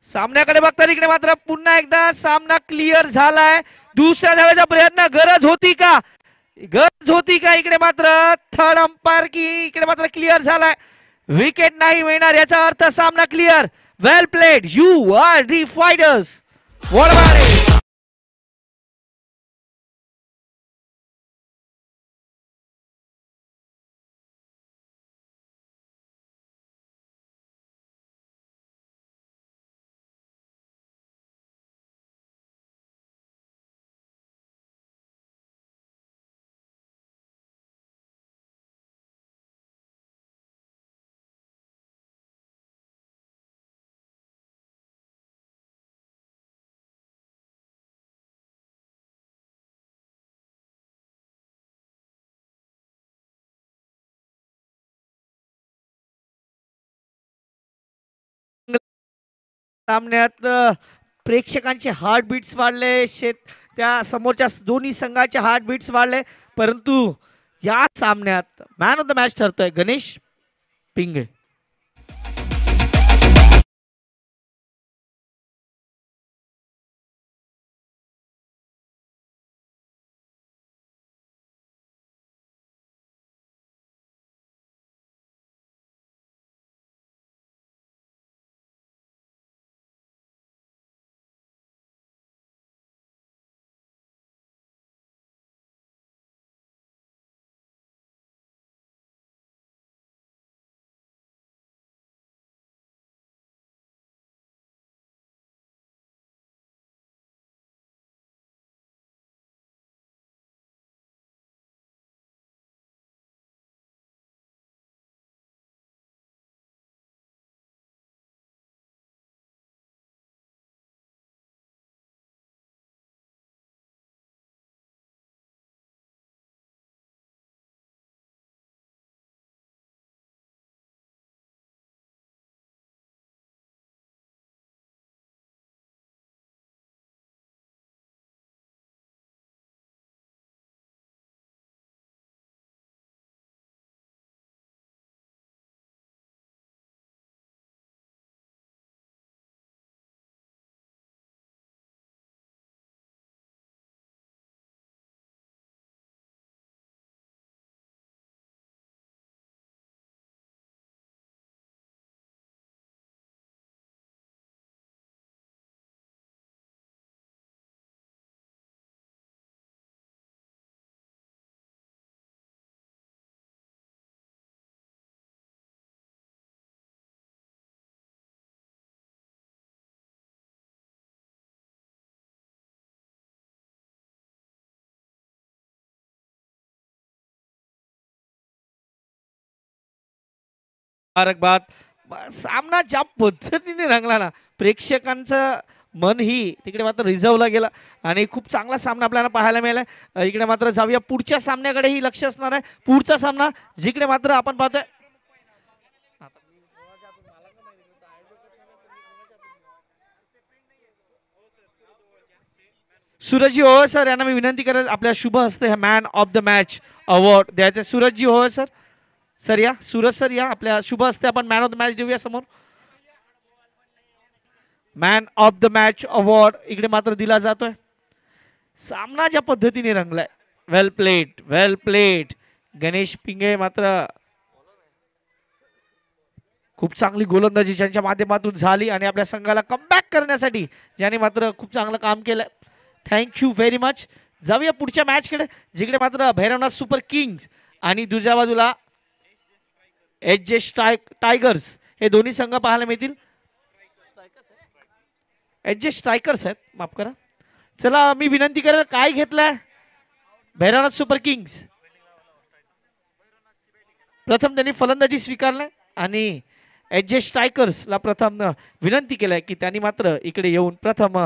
सामन्याकडे बघता इकडे मात्र पुन्हा एकदा सामना क्लिअर झालाय. दुसऱ्या धाव्याचा प्रयत्न गरज होती का? गरज होती का इकडे मात्र? थर्ड अंपायर की इकडे मात्र क्लिअर झालाय. विकेट नाही मिळणार याचा अर्थ सामना clear Well played. You are the fighters. What about it? सामन्यात प्रेक्षकांचे हार्टबीट्स वाढले. शेत त्या समोरच्या दोन्ही संघाचे हार्टबीट्स वाढले. परंतु या सामन्यात मॅन ऑफ द मॅच ठरतोय गणेश पिंगे. मुबारकबाद सामना ज्या पद्धतीने रंगला ना प्रेक्षकांचं मन ही तिकडे मात्र रिझवला गेला आणि खूप चांगला सामना आपल्याला पाहायला मिळाला इकडे मात्र जाऊया. पुढच्या सामन्याकडेही लक्ष असणार आहे. पुढचा सामना जिकडे मात्र आपण पाहतोय. सूरजजी होय सर यांना मी विनंती करेल आपल्या शुभ हस्ते man of the match award द्यायचं सूरजजी होय सर सर या सूरज सर या आपल्या शुभ हस्ते आपण मॅन ऑफ द मॅच देऊया समोर. Man of the match award इकडे मात्र दिला जातोय. सामना ज्या पद्धतीने रंगलाय well played well played Ganesh Pinge मात्र खूप चांगली गोलंदाजी ज्यांच्या माध्यमातून झाली आणि आपल्या संघाला कमबॅक करण्यासाठी ज्याने मात्र खूप चांगलं काम केलं थँक्यू व्हेरी मच जाऊया पुढच्या मॅचकडे जिकडे मात्र भैरवनाथ सुपर किंग्स आणि दुसऱ्या बाजूला एच जे टायगर्स हे दोन्ही संघ पाहायला मिळतील. एच जे स्ट्रायकर्स आहेत. माफ करा. चला मी विनंती करेल काय घेतलाय? भैरवनाथ सुपर किंग्स प्रथम त्यांनी फलंदाजी स्वीकारलाय आणि एच जे स्ट्रायकर्सला प्रथम विनंती केलाय की त्यांनी मात्र इकडे येऊन प्रथम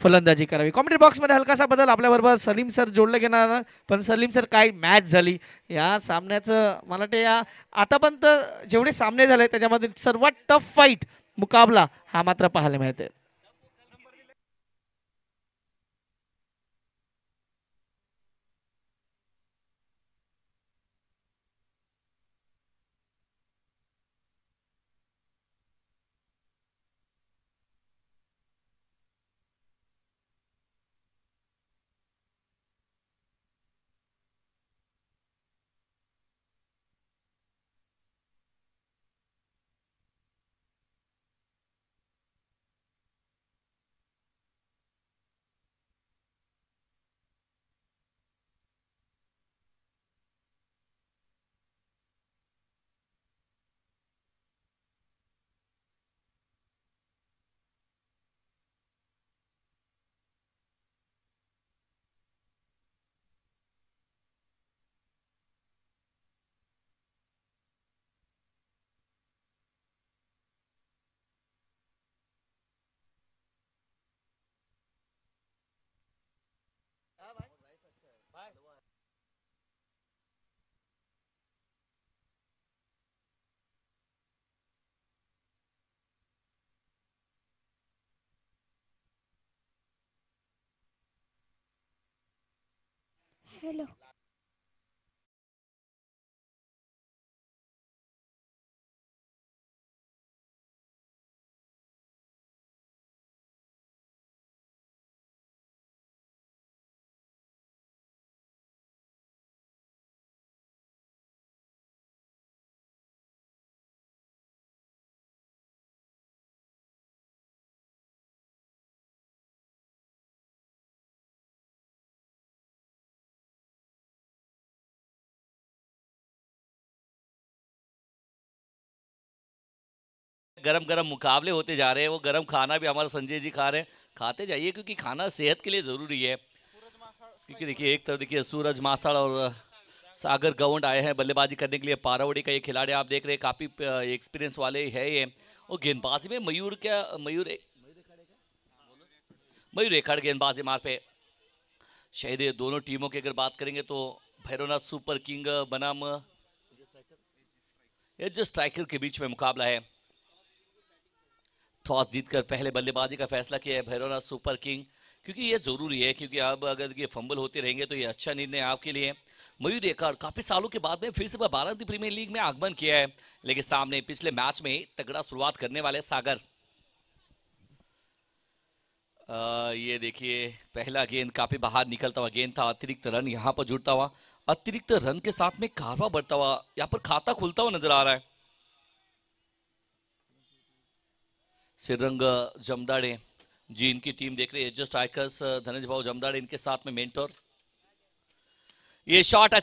फलंदाजी करावी. कॉमेंट्री बॉक्समध्ये हलकासा बदल आपल्याबरोबर सलीम सर जोडले गेणार पण सलीम सर काय मॅच झाली? या सामन्याचं मला वाटतं या आतापर्यंत जेवढे सामने झाले त्याच्यामध्ये सर्वात टफ फाईट मुकाबला हा मात्र पाहायला मिळते हॅलो। गरम गरम मुकाबले होते जा रहे हैं, वो गरम खाना भी हमारे संजय जी खा रहे हैं। खाते जाइए, क्योंकि खाना सेहत के लिए ज़रूरी है। क्योंकि देखिए, एक तरफ़ देखिए, सूरज मासाड़ और सागर गवंड आए हैं बल्लेबाजी करने के लिए। पारावड़ी का ये खिलाड़ी आप देख रहे हैं, काफ़ी एक्सपीरियंस वाले है ये। और गेंदबाजी में मयूर क्या, मयूर मयूर एकड़ गेंदबाजी मार पे। शायद ये दोनों टीमों की अगर बात करेंगे तो भैरवनाथ सुपर किंग, बनाम, ये जो स्ट्राइकर के बीच में मुकाबला है। टॉस जीतकर पहले बल्लेबाजी का फैसला किया है भैरवनाथ सुपर किंग। क्योंकि ये ज़रूरी है क्योंकि अब अगर ये फंबल होते रहेंगे तो ये अच्छा निर्णय आपके लिए मयूर एकड़ काफ़ी सालों के बाद में फिर से बारामती प्रीमियर लीग में आगमन किया है लेकिन सामने पिछले मैच में तगड़ा शुरुआत करने वाले सागर। आ, ये देखिए पहला गेंद काफ़ी बाहर निकलता हुआ गेंद था अतिरिक्त रन यहाँ पर जुड़ता हुआ अतिरिक्त रन के साथ में कारवा बढ़ता हुआ यहाँ पर खाता खुलता हुआ नज़र आ रहा है। सिरंग, जमदाड़े, जी, इनकी टीम देख रही है। जस्ट आयकर्स धनंजय भाव जमदाड़े इनके साथ में मेंटोर। ये शॉट